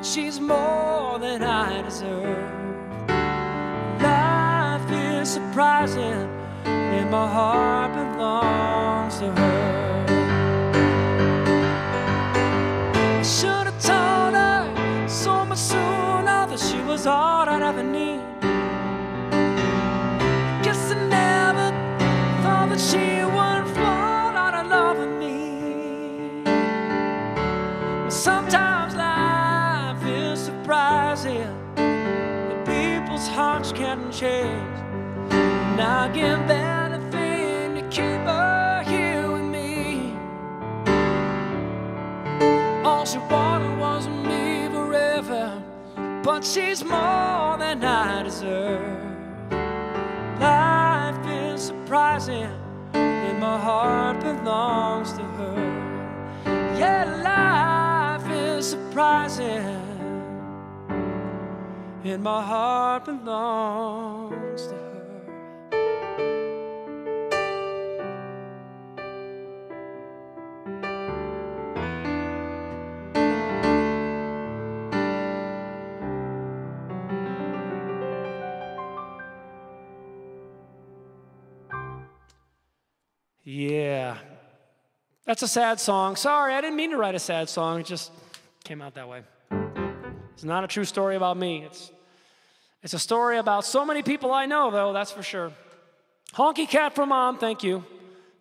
she's more than I deserve. Life is surprising, and my heart belongs to her. Should have told her so much sooner that she was all I'd ever need. Guess I never thought that she would fall out of love with me. Sometimes And I give anything to keep her here with me. All she wanted was me forever, but she's more than I deserve. Life is surprising, and my heart belongs to her. Yeah, life is surprising, and my heart belongs to. Yeah. That's a sad song. Sorry, I didn't mean to write a sad song. It just came out that way. It's not a true story about me. It's, it's a story about so many people I know, though, that's for sure. Honky Cat for Mom, thank you.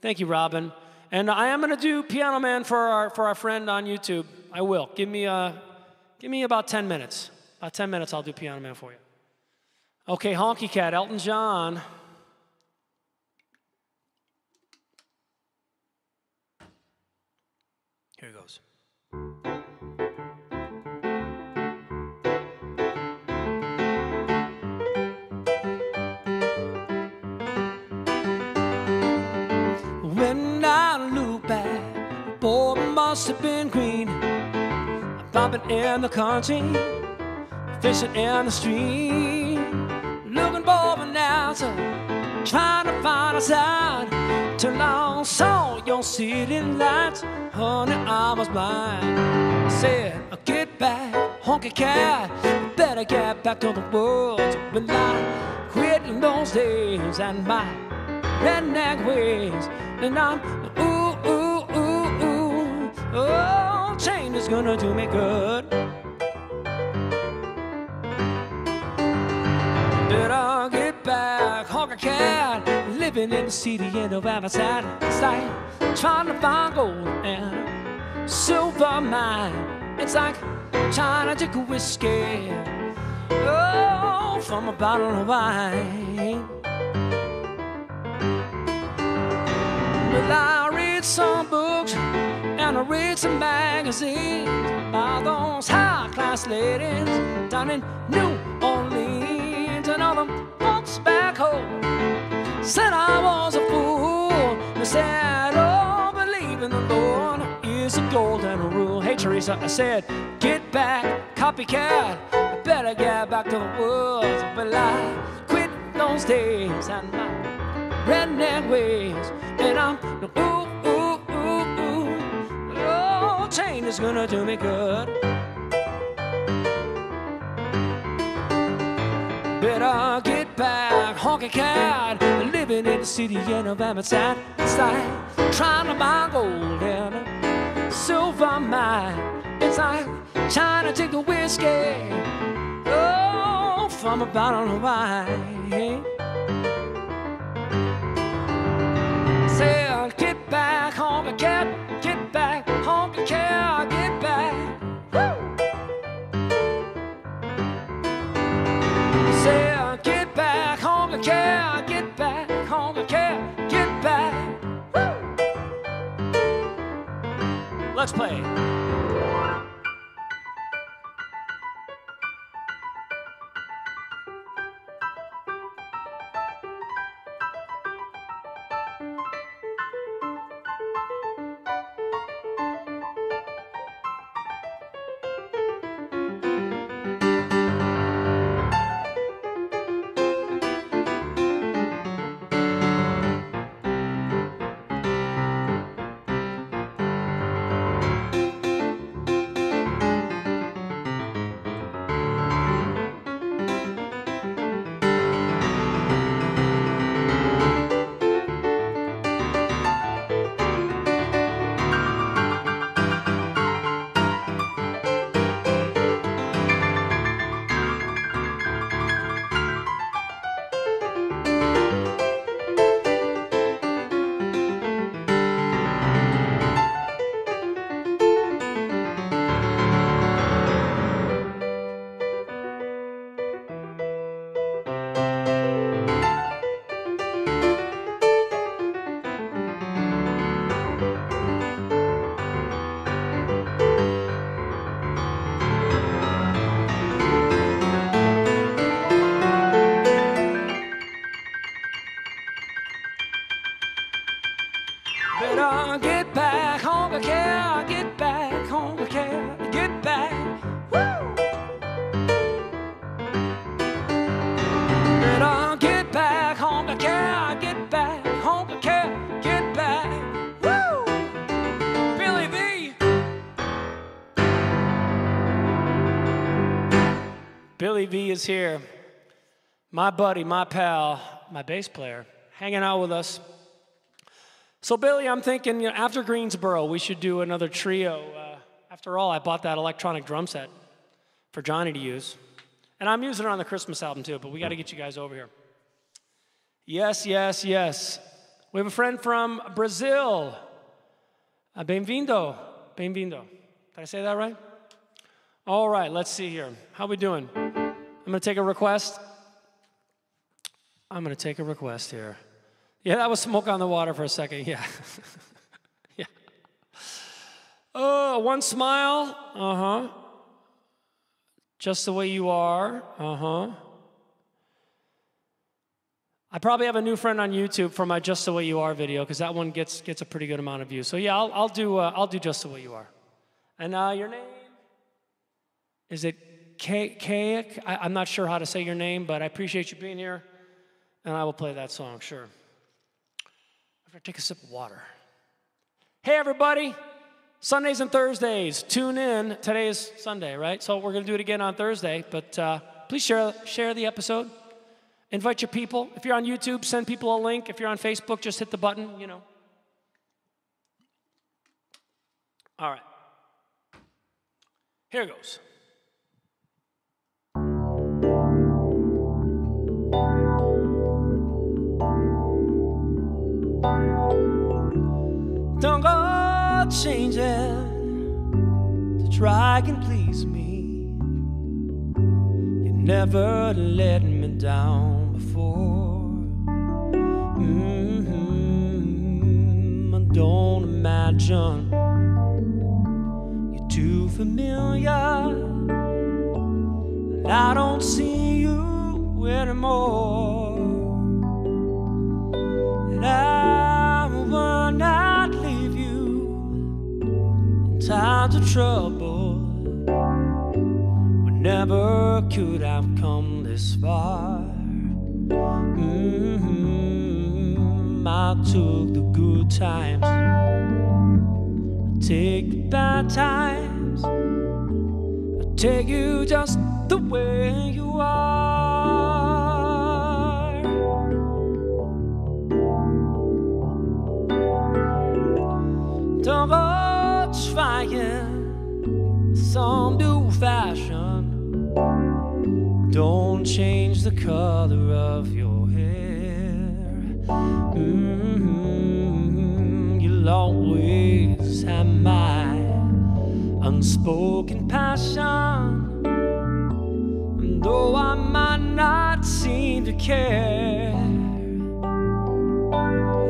Thank you, Robin. And I am going to do Piano Man for our, for our friend on YouTube. I will. Give me, uh, give me about 10 minutes. About 10 minutes, I'll do Piano Man for you. Okay, Honky Cat, Elton John. Here he goes. Been green. I'm bumping in the country, fishing in the stream, looking for an answer, trying to find a sign. Till I saw your city lights, honey, I was blind. I said, get back, honky cat, better get back to the woods. When I quit in those days and my redneck ways, and I'm Oh, change is gonna do me good. Better get back, honky cat. Living in the city in the sad. It's trying to find gold and silver mine. It's like trying to drink whiskey. Oh, from a bottle of wine. Read some magazines by those high class ladies down in New Orleans. And all them folks back home said I was a fool. They said, Oh, believe in the Lord is a golden rule. Hey, Teresa, I said, Get back, honky cat. Better get back to the woods. But I quit those days and my redneck ways. And I'm ooh, Chain gonna do me good. Better get back, honky cat. Living in the city in a sad. It's like trying to buy gold in a silver mine. It's like trying to take the whiskey oh, from a bottle of wine. Say, Let's play. Billy is here. My buddy, my pal, my bass player, hanging out with us. So, Billy, I'm thinking you know, after Greensboro, we should do another trio. Uh, after all, I bought that electronic drum set for Johnny to use. And I'm using it on the Christmas album too, but we got to get you guys over here. Yes, yes, yes. We have a friend from Brazil. Uh, Bem-vindo. Bem-vindo. Did I say that right? All right, let's see here. How we doing? I'm going to take a request. I'm going to take a request here. Yeah, that was smoke on the water for a second. Yeah. [LAUGHS] yeah. Oh, one smile. Uh huh. Just the way you are. Uh huh. I probably have a new friend on YouTube for my "Just the Way You Are" video because that one gets gets a pretty good amount of views. So yeah, I'll, I'll do uh, I'll do "Just the Way You Are." And uh, your name is it Kayak? I'm not sure how to say your name, but I appreciate you being here, and I will play that song. Sure. After take a sip of water. Hey, everybody. Sundays and Thursdays, tune in. Today is Sunday, right? So we're going to do it again on Thursday. But uh, please share, share the episode. Invite your people. If you're on YouTube, send people a link. If you're on Facebook, just hit the button, you know. All right. Here goes. Changing to try and please me. You never let me down before. Mm-hmm. I don't imagine you're too familiar, and I don't see you anymore. And I times of trouble. But never could I've come this far. Mhm. I took the good times, I take the bad times. I take you just the way you are. Don't trying some new fashion. Don't change the color of your hair. Mhm. You'll always have my unspoken passion. And though I might not seem to care,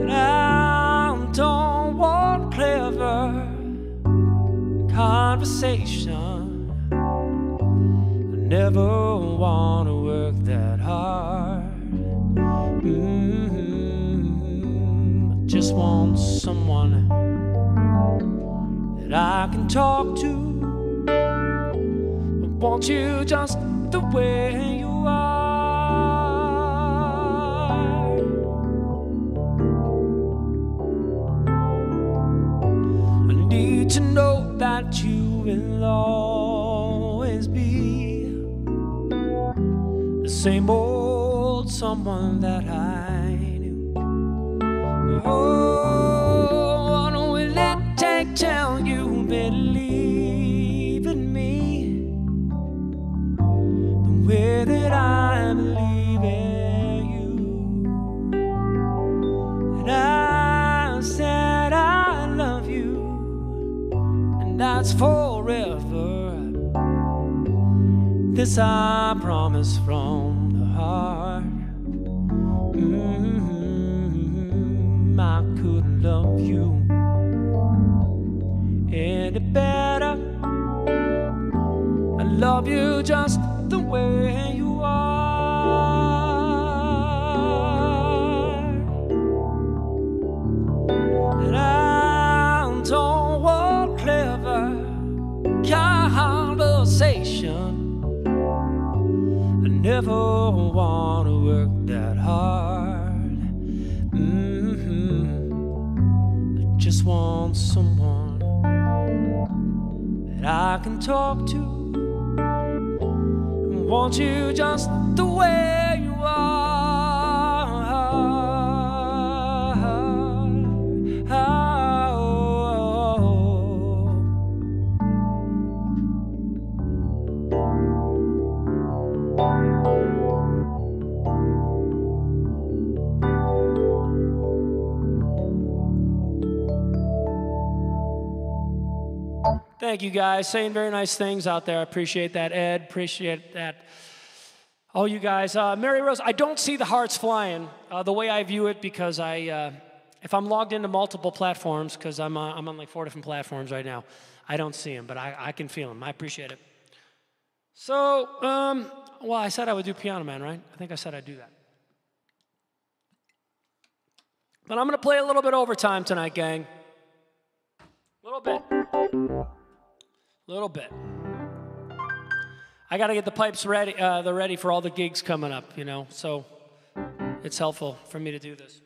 I don't want clever conversation. I never want to work that hard. Mhm. I just want someone that I can talk to. I want you just the way you are. To know that you will always be the same old someone that I knew. Oh, don't we let take till you believe in me the way that I believe in you. And I that's forever. This I promise from the heart. Mhm. I couldn't love you any better. I love you just the way you are. You just Thank you guys. Saying very nice things out there. I appreciate that, Ed. Appreciate that. All you guys. Uh, Mary Rose, I don't see the hearts flying uh, the way I view it because I, uh, if I'm logged into multiple platforms, because I'm, uh, I'm on like four different platforms right now, I don't see them, but I, I can feel them. I appreciate it. So, um, well, I said I would do Piano Man, right? I think I said I'd do that. But I'm going to play a little bit overtime tonight, gang. A little bit. Little bit. I got to get the pipes ready. Uh, they're ready for all the gigs coming up, you know. So it's helpful for me to do this.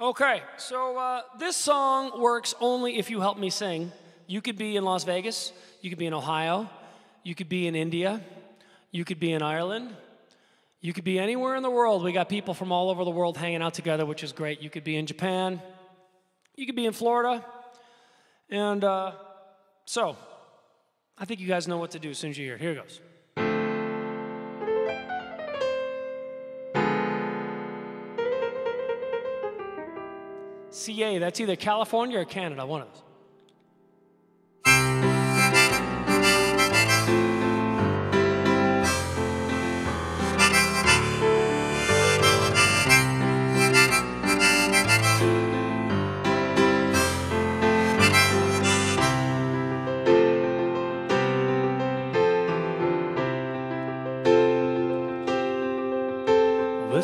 Okay, so uh, this song works only if you help me sing. You could be in Las Vegas. You could be in Ohio. You could be in India. You could be in Ireland. You could be anywhere in the world. We got people from all over the world hanging out together, which is great. You could be in Japan. You could be in Florida. And uh, so, I think you guys know what to do as soon as you hear. Here it goes. CA, that's either California or Canada, one of those.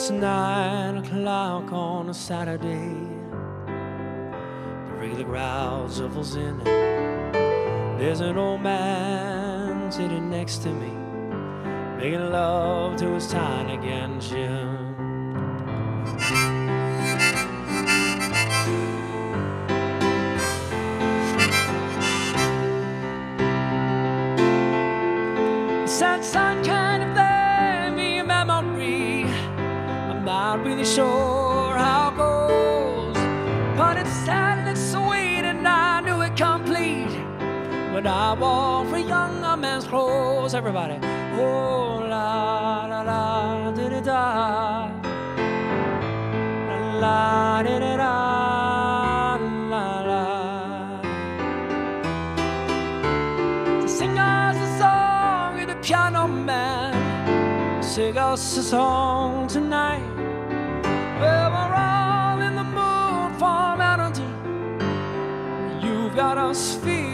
It's nine o'clock on a Saturday. The regular crowd shuffles in. There's an old man sitting next to me, making love to his tiny gentian. Sad I walk for younger man's clothes. Everybody, oh la la la da da da, la da da da, la la. Sing us a song in the piano man. Sing us a song tonight. Well, we're all in the mood for melody. You've got us feeling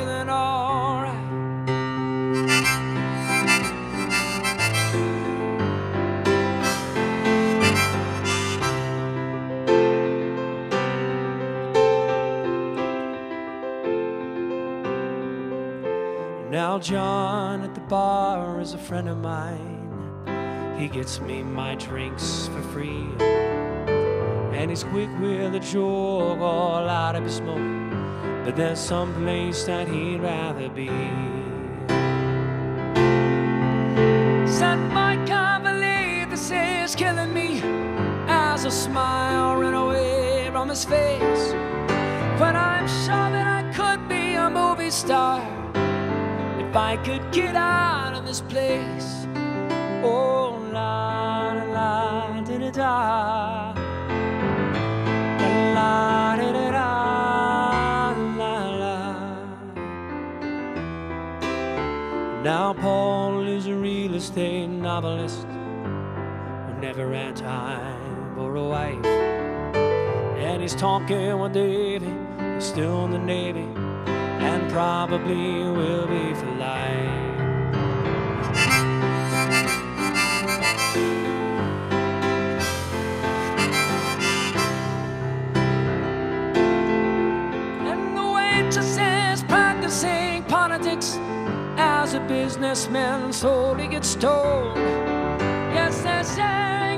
Now, John at the bar is a friend of mine. He gets me my drinks for free. And he's quick with a joke all out of his smoke. But there's some place that he'd rather be. Said, I can't believe this is killing me. As a smile ran away from his face. But I'm sure that I could be a movie star if I could get out of this place. Oh, la la la da da da. La da da da la la. Now Paul is a real estate novelist who never had time for a wife. And he's talking with Davy, still in the Navy, and probably will be for businessman slowly gets told. Yes, they're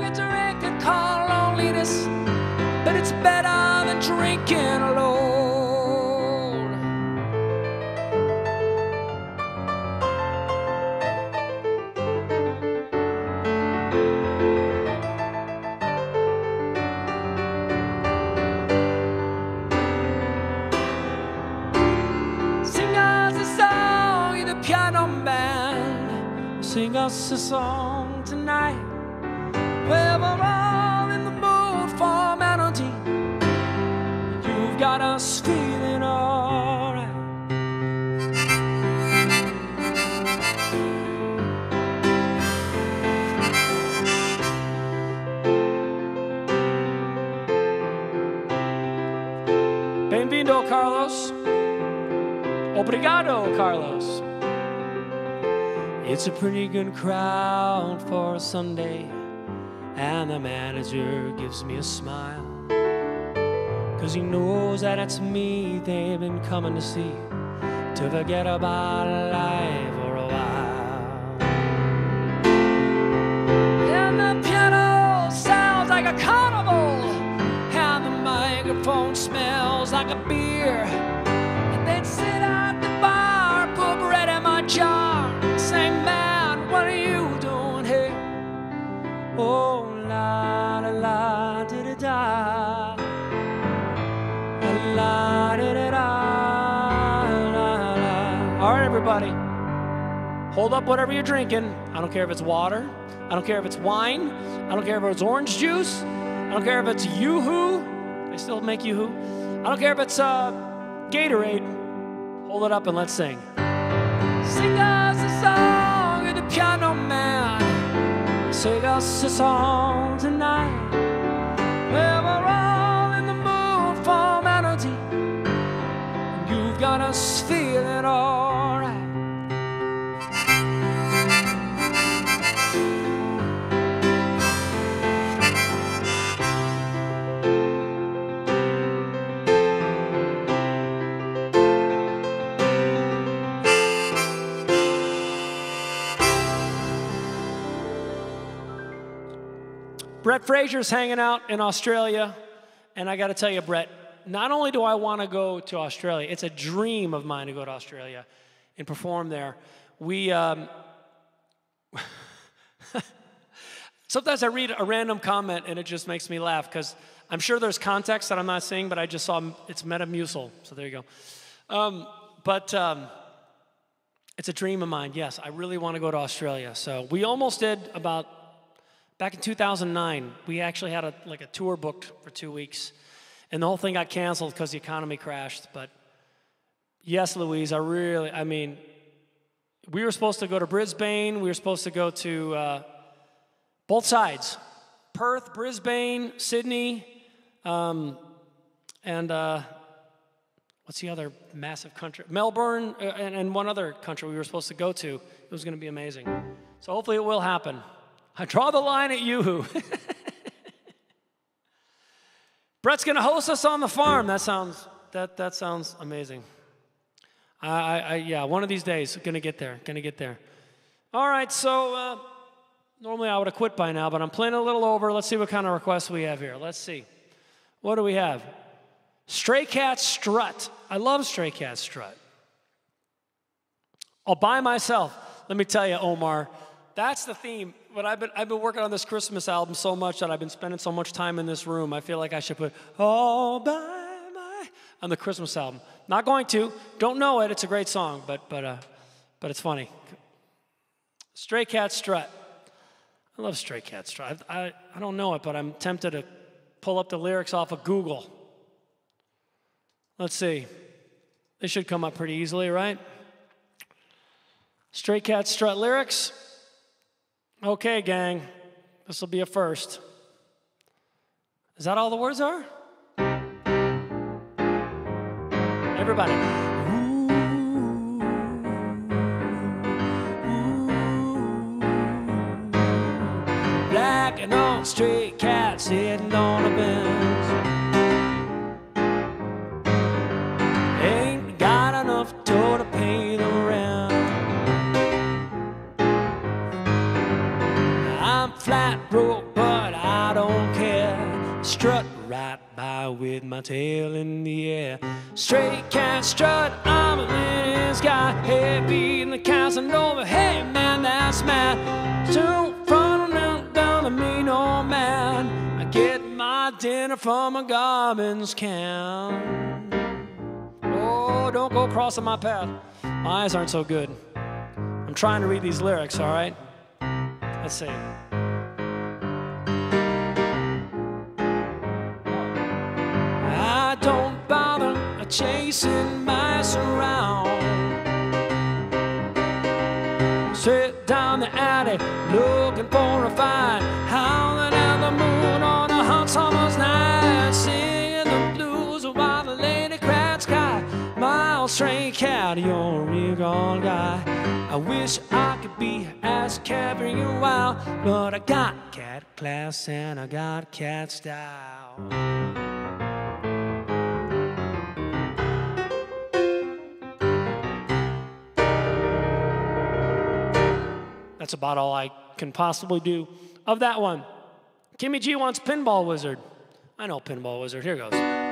it's a record called loneliness, but it's better than drinking alone. Sing us a song tonight. Well, we're all in the mood for melody. You've got us feeling alright. Bem-vindo, Carlos. Obrigado, Carlos. It's a pretty good crowd for a Sunday, and the manager gives me a smile. Cause he knows that it's me they've been coming to see to forget about life for a while. And the piano sounds like a carnival, and the microphone smells like a beer. And they'd sit at the bar, put bread in my jar, All right, everybody. Hold up whatever you're drinking. I don't care if it's water. I don't care if it's wine. I don't care if it's orange juice. I don't care if it's Yoo-Hoo. I still make Yoo-Hoo. I don't care if it's uh, Gatorade. Hold it up and let's sing. Sing us a song of the piano man. Sing us a song tonight. Well, we're all in the mood for melody. You've got us feeling alright. Brett Fraser's hanging out in Australia, and I got to tell you, Brett, not only do I want to go to Australia, it's a dream of mine to go to Australia and perform there. We, um, [LAUGHS] sometimes I read a random comment and it just makes me laugh because I'm sure there's context that I'm not seeing, but I just saw it's Metamucil, so there you go. Um, but um, it's a dream of mine. Yes, I really want to go to Australia. So we almost did about back in 2009. We actually had a like a tour booked for two weeks, and the whole thing got canceled because the economy crashed. But yes, Louise, I really, I mean, we were supposed to go to Brisbane. We were supposed to go to uh, both sides, Perth, Brisbane, Sydney, um, and. Uh, what's the other massive country? Melbourne uh, and, and, one other country we were supposed to go to. It was going to be amazing. So hopefully it will happen. I draw the line at you. Brett's going to host us on the farm. That sounds that that sounds amazing. I, I, I yeah, one of these days, going to get there. Going to get there. All right, so uh, normally I would have quit by now, but I'm playing a little over. Let's see what kind of requests we have here. Let's see. What do we have? Stray Cat Strut. I love Stray Cat Strut. All by myself. Let me tell you, Omar, that's the theme. But I've been, I've been working on this Christmas album so much that I've been spending so much time in this room. I feel like I should put all by my on the Christmas album. Not going to. Don't know it. It's a great song, but but uh, but it's funny. Stray Cat Strut. I love Stray Cat Strut. I, I, I don't know it, but I'm tempted to pull up the lyrics off of Google. Let's see. They should come up pretty easily, right? Stray Cat Strut lyrics. Okay, gang, this will be a first. Is that all the words are? Everybody. Black and old stray cat sitting on a bench. With my tail in the air. Stray cat strut, I'm a little guy. Heavy in the cows and over. Hey man, that's mad. Don't front and down to me, no man. I get my dinner from a garbage can. Oh, don't go crossing my path. My eyes aren't so good. I'm trying to read these lyrics, all right? Let's see. Chasing mice around. Straight down the alley, looking for a fight. Howling at the moon on a hot summer's night, singing the blues while the lady cried sky. My old stray cat, you're a real gone guy. I wish I could be as carefree and wild, but I got cat class and I got cat style. That's about all I can possibly do of that one. Kimmy G wants Pinball Wizard. I know Pinball Wizard. Here goes.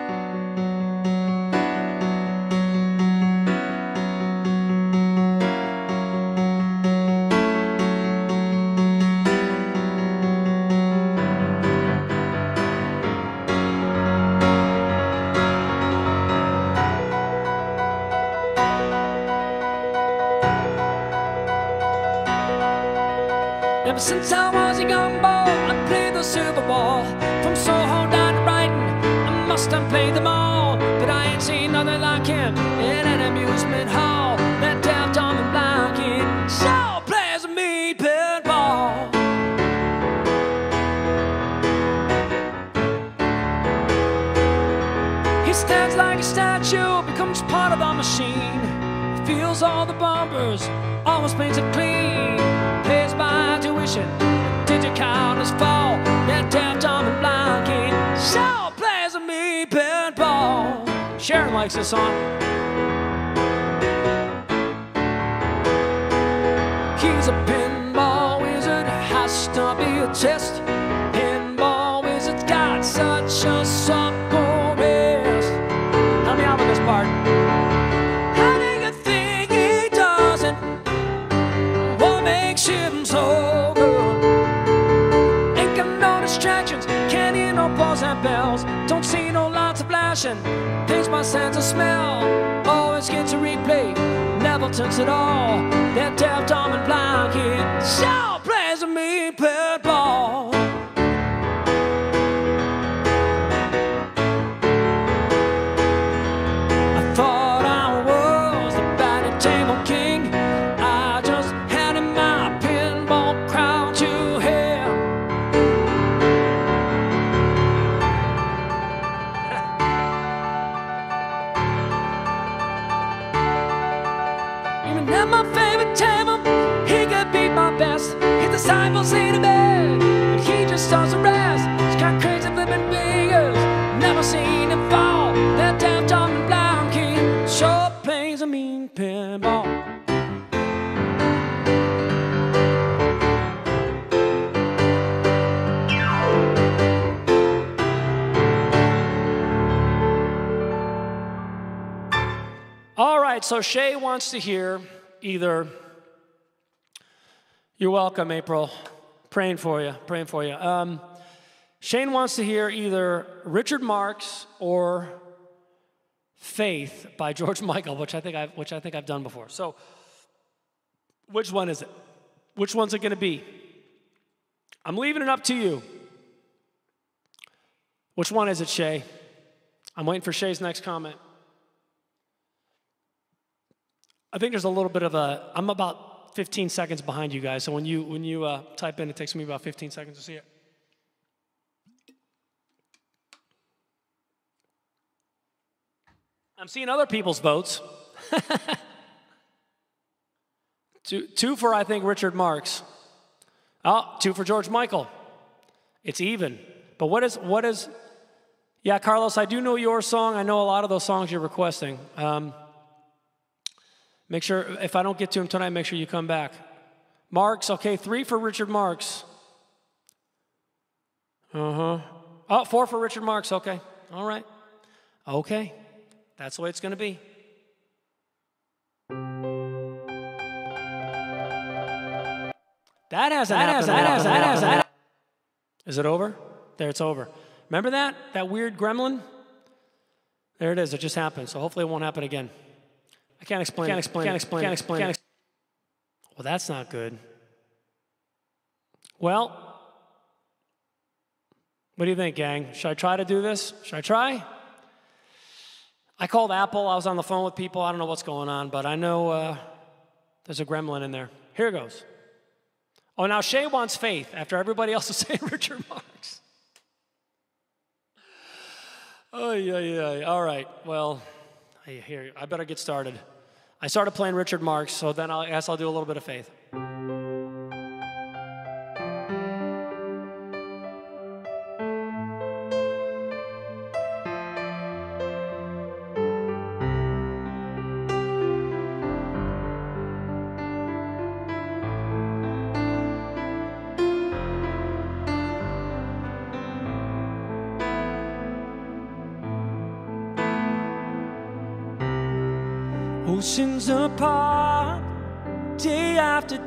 This song. At all. Shay wants to hear either. You're welcome, April. Praying for you, praying for you. Um, Shane wants to hear either Richard Marx or Faith by [LAUGHS] George Michael, which I think I've, which I think I've done before. So, which one is it? Which one's it going to be? I'm leaving it up to you. Which one is it, Shay? I'm waiting for Shay's next comment. I think there's a little bit of a. I'm about 15 seconds behind you guys, so when you when you uh, type in, it takes me about 15 seconds to see it. I'm seeing other people's votes. [LAUGHS] two, two for I think Richard Marx. Oh, two for George Michael. It's even. But what is what is? Yeah, Carlos, I do know your song. I know a lot of those songs you're requesting. Um, Make sure, if I don't get to him tonight, make sure you come back. Marx, okay, three for Richard Marx. Uh huh. Oh, four for Richard Marx, okay. All right. Okay. That's the way it's going to be. That hasn't That happened. hasn't That hasn't That happened. hasn't Is it over? There, it's over. Remember that? That weird gremlin? There it is. It just happened. So hopefully it won't happen again. I can't explain. Can't it. explain Can't explain. Can't explain Can't ex- well, that's not good. Well, what do you think, gang? Should I try to do this? Should I try? I called Apple. I was on the phone with people. I don't know what's going on, but I know uh, there's a gremlin in there. Here it goes. Oh, now Shay wants faith after everybody else is [LAUGHS] saying Richard Marx. Oh, yeah, yeah, yeah. All right. Well, Hear you. I better get started. I started playing Richard Marx, so then I guess I'll do a little bit of faith.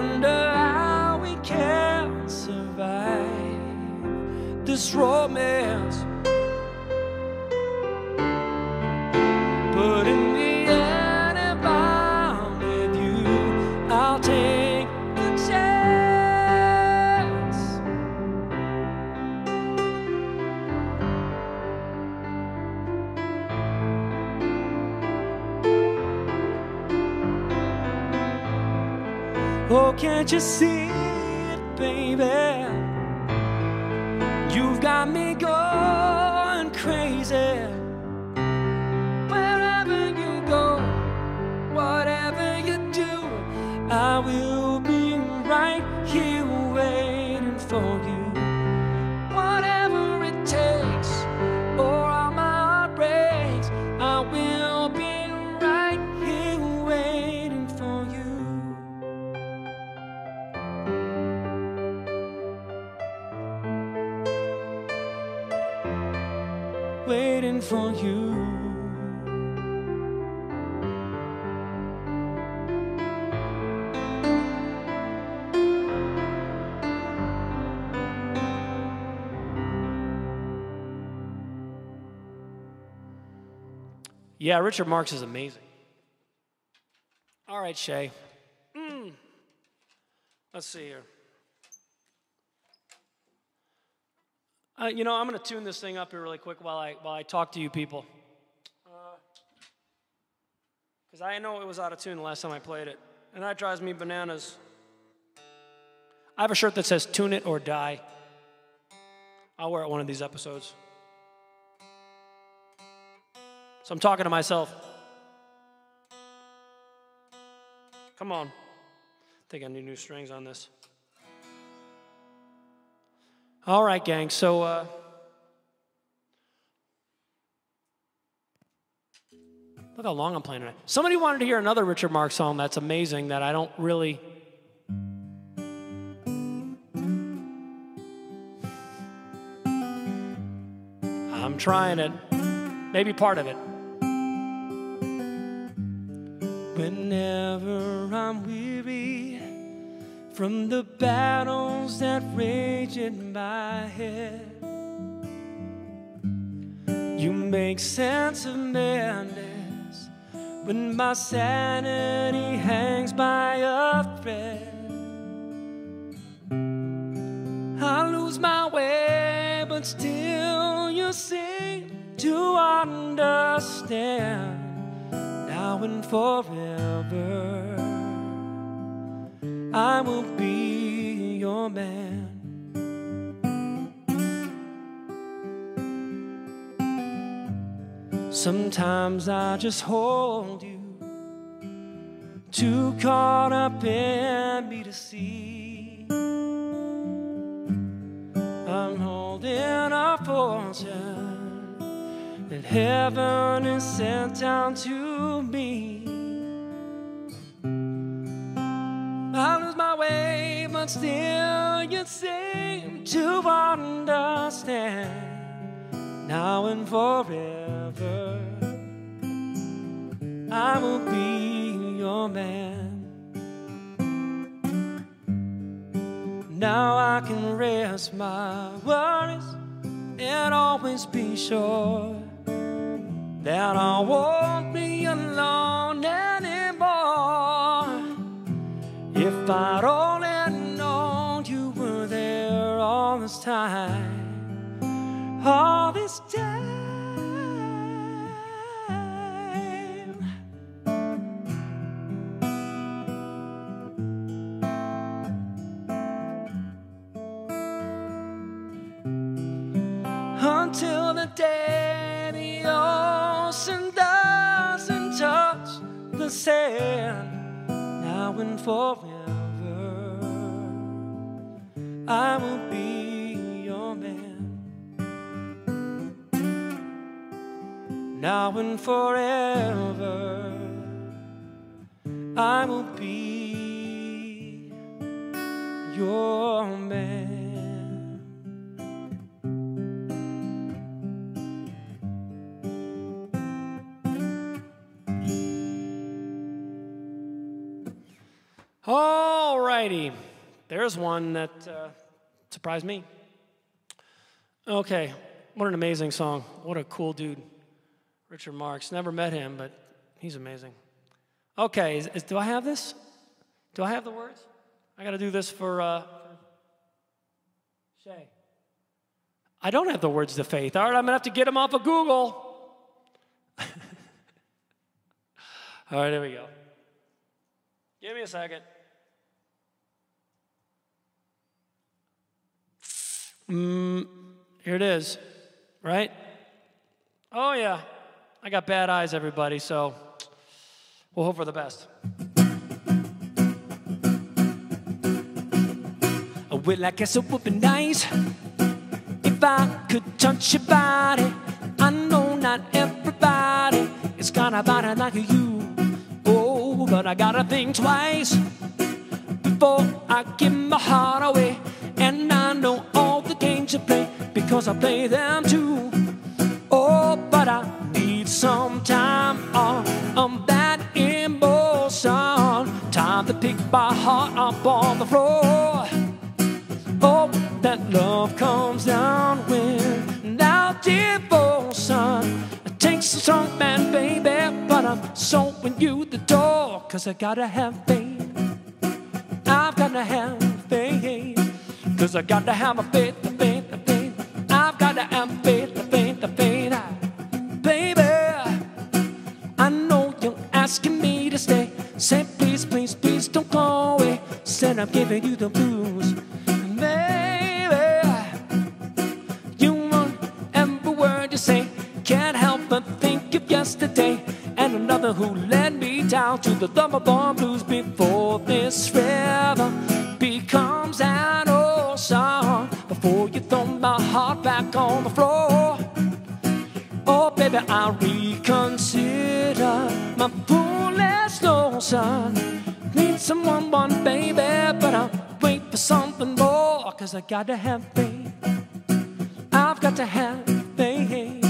Wonder how we can survive this romance. Can't you see it, baby? You've got me going Yeah, Richard Marx is amazing. All right, Shay. Mm. Let's see here. Uh, you know, I'm going to tune this thing up here really quick while I while I talk to you people, because I know it was out of tune the last time I played it, and that drives me bananas. I have a shirt that says "Tune it or die." I'll wear it one of these episodes. So I'm talking to myself. Come on. I think I need new strings on this. All right, gang. So, uh, look how long I'm playing tonight. Somebody wanted to hear another Richard Marx song that's amazing that I don't really. I'm trying it. Maybe part of it. Whenever I'm weary from the battles that rage in my head, you make sense of madness when my sanity hangs by a thread. I lose my way, but still you seem to understand now and forever. I will be your man. Sometimes I just hold you, too caught up in me to see. I'm holding a fortune that heaven is sent down to me. I lose my way, but still you seem to understand now and forever. I will be your man. Now I can rest my worries and always be sure that I won't be alone anymore. If I'd only known you were there all this time, all this time. Until the day ocean doesn't touch the sand, now and forever, I will be your man. Now and forever, I will be your man. Righty. There's one that uh, surprised me. Okay, what an amazing song. What a cool dude. Richard Marx. Never met him, but he's amazing. Okay, is, is- do I have this? Do I have the words? I got to do this for, uh, Shay. I don't have the words to faith. All right, I'm going to have to get them off of Google. [LAUGHS] All right, here we go. Give me a second. Mm, here it is, right? Oh, yeah. I got bad eyes, everybody, so we'll hope for the best. Well, I guess it would be nice if I could touch your body. I know not everybody is got a body like you. Oh, but I gotta think twice before I give my heart away. And I know all the you play because I play them too. Oh, but I need some time on, on that emotion. Time to pick my heart up on the floor. Oh, that love comes down without devotion. It takes a strong man, baby, but I'm showing you the door. Cause I gotta have faith. I've gotta have faith. Cause I gotta have a faith, a faith, a faith. I've gotta have faith, a faith, a faith. Baby, I know you're asking me to stay. Say, please, please, please don't go away. Said I'm giving you the blues. Baby, you want every word you say. Can't help but think of yesterday and another who led me down to the Thunderbomb Blues before this river I reconsider my foolish notion. Need someone, one baby, but I'll wait for something more. Cause I gotta have faith. I've got to have faith.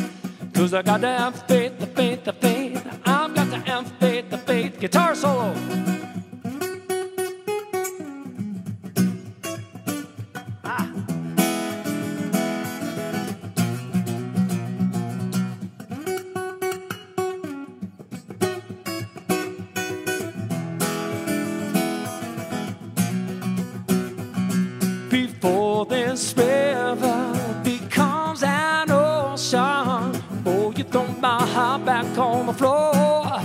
Cause I gotta have faith, the faith, the faith. I've got to have faith, the faith. Guitar solo. This river becomes an ocean. Oh, you throw my heart back on the floor.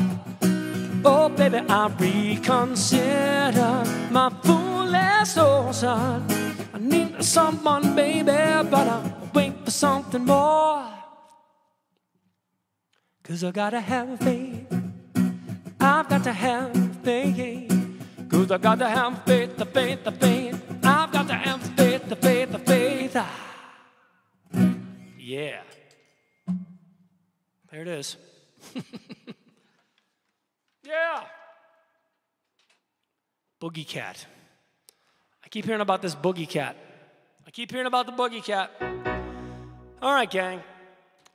Oh, baby, I reconsider my foolish notion. I need someone, baby, but I wait for something more. Cause I gotta have faith. I've got to have faith. Cause I got to have faith, the faith, the faith. I've got to have faith, Ah. Yeah. There it is. [LAUGHS] yeah. Boogie Cat. I keep hearing about this boogie cat. I keep hearing about the boogie cat. All right, gang.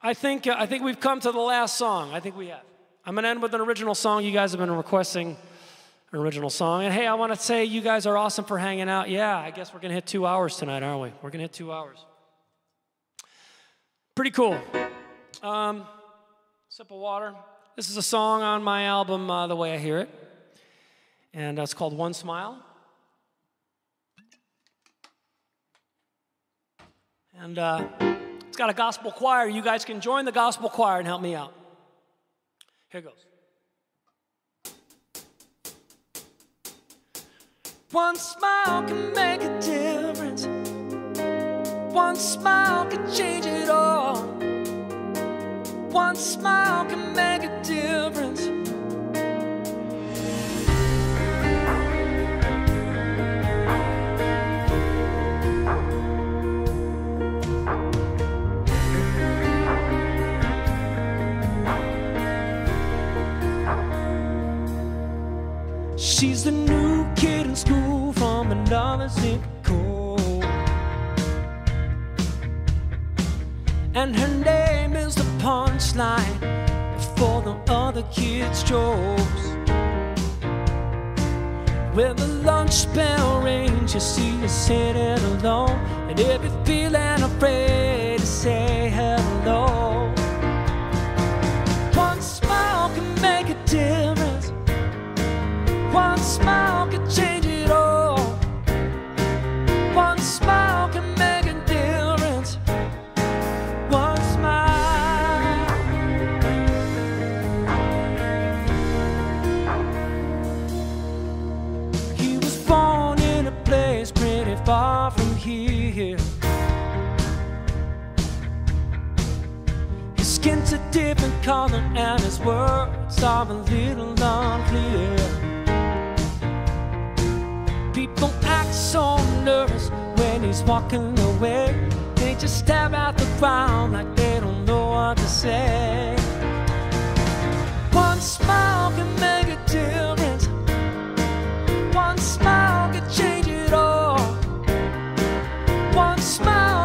I think, uh, I think we've come to the last song. I think we have. I'm going to end with an original song. You guys have been requesting an original song. And hey, I want to say you guys are awesome for hanging out. Yeah, I guess we're going to hit two hours tonight, aren't we? We're going to hit two hours. Pretty cool. Um, sip of water. This is a song on my album, uh, The Way I Hear It. And uh, it's called One Smile. And uh, it's got a gospel choir. You guys can join the gospel choir and help me out. Here goes. One smile can make a difference. One smile can change it all. One smile can make a difference. She's the new school from another zip code. And her name is the punchline for the other kids' jokes. When the lunch bell rings, you see her sitting alone. And if you're feeling afraid to say hello, one smile can make a difference. One smile can change different color and his words are a little unclear. People act so nervous when he's walking away. They just stare at the ground like they don't know what to say. One smile can make a difference. One smile can change it all. One smile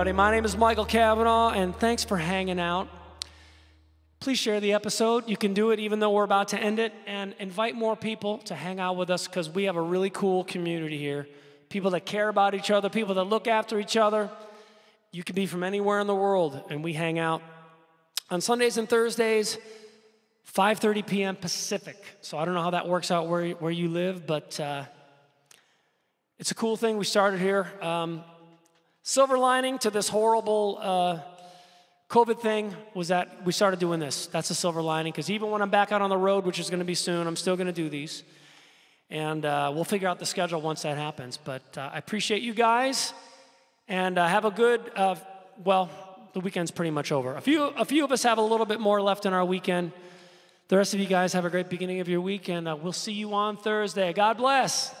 everybody, my name is Michael Cavanaugh, and thanks for hanging out. Please share the episode. You can do it even though we're about to end it, and invite more people to hang out with us because we have a really cool community here. People that care about each other, people that look after each other. You can be from anywhere in the world, and we hang out on Sundays and Thursdays, 5:30 p.m. Pacific. So I don't know how that works out where, where you live, but uh, it's a cool thing we started here. Um, silver lining to this horrible uh, COVID thing was that we started doing this. That's a silver lining because even when I'm back out on the road, which is going to be soon, I'm still going to do these. And uh, we'll figure out the schedule once that happens. But uh, I appreciate you guys and uh, have a good, uh, well, the weekend's pretty much over. A few, a few of us have a little bit more left in our weekend. The rest of you guys have a great beginning of your week, and uh, we'll see you on Thursday. God bless.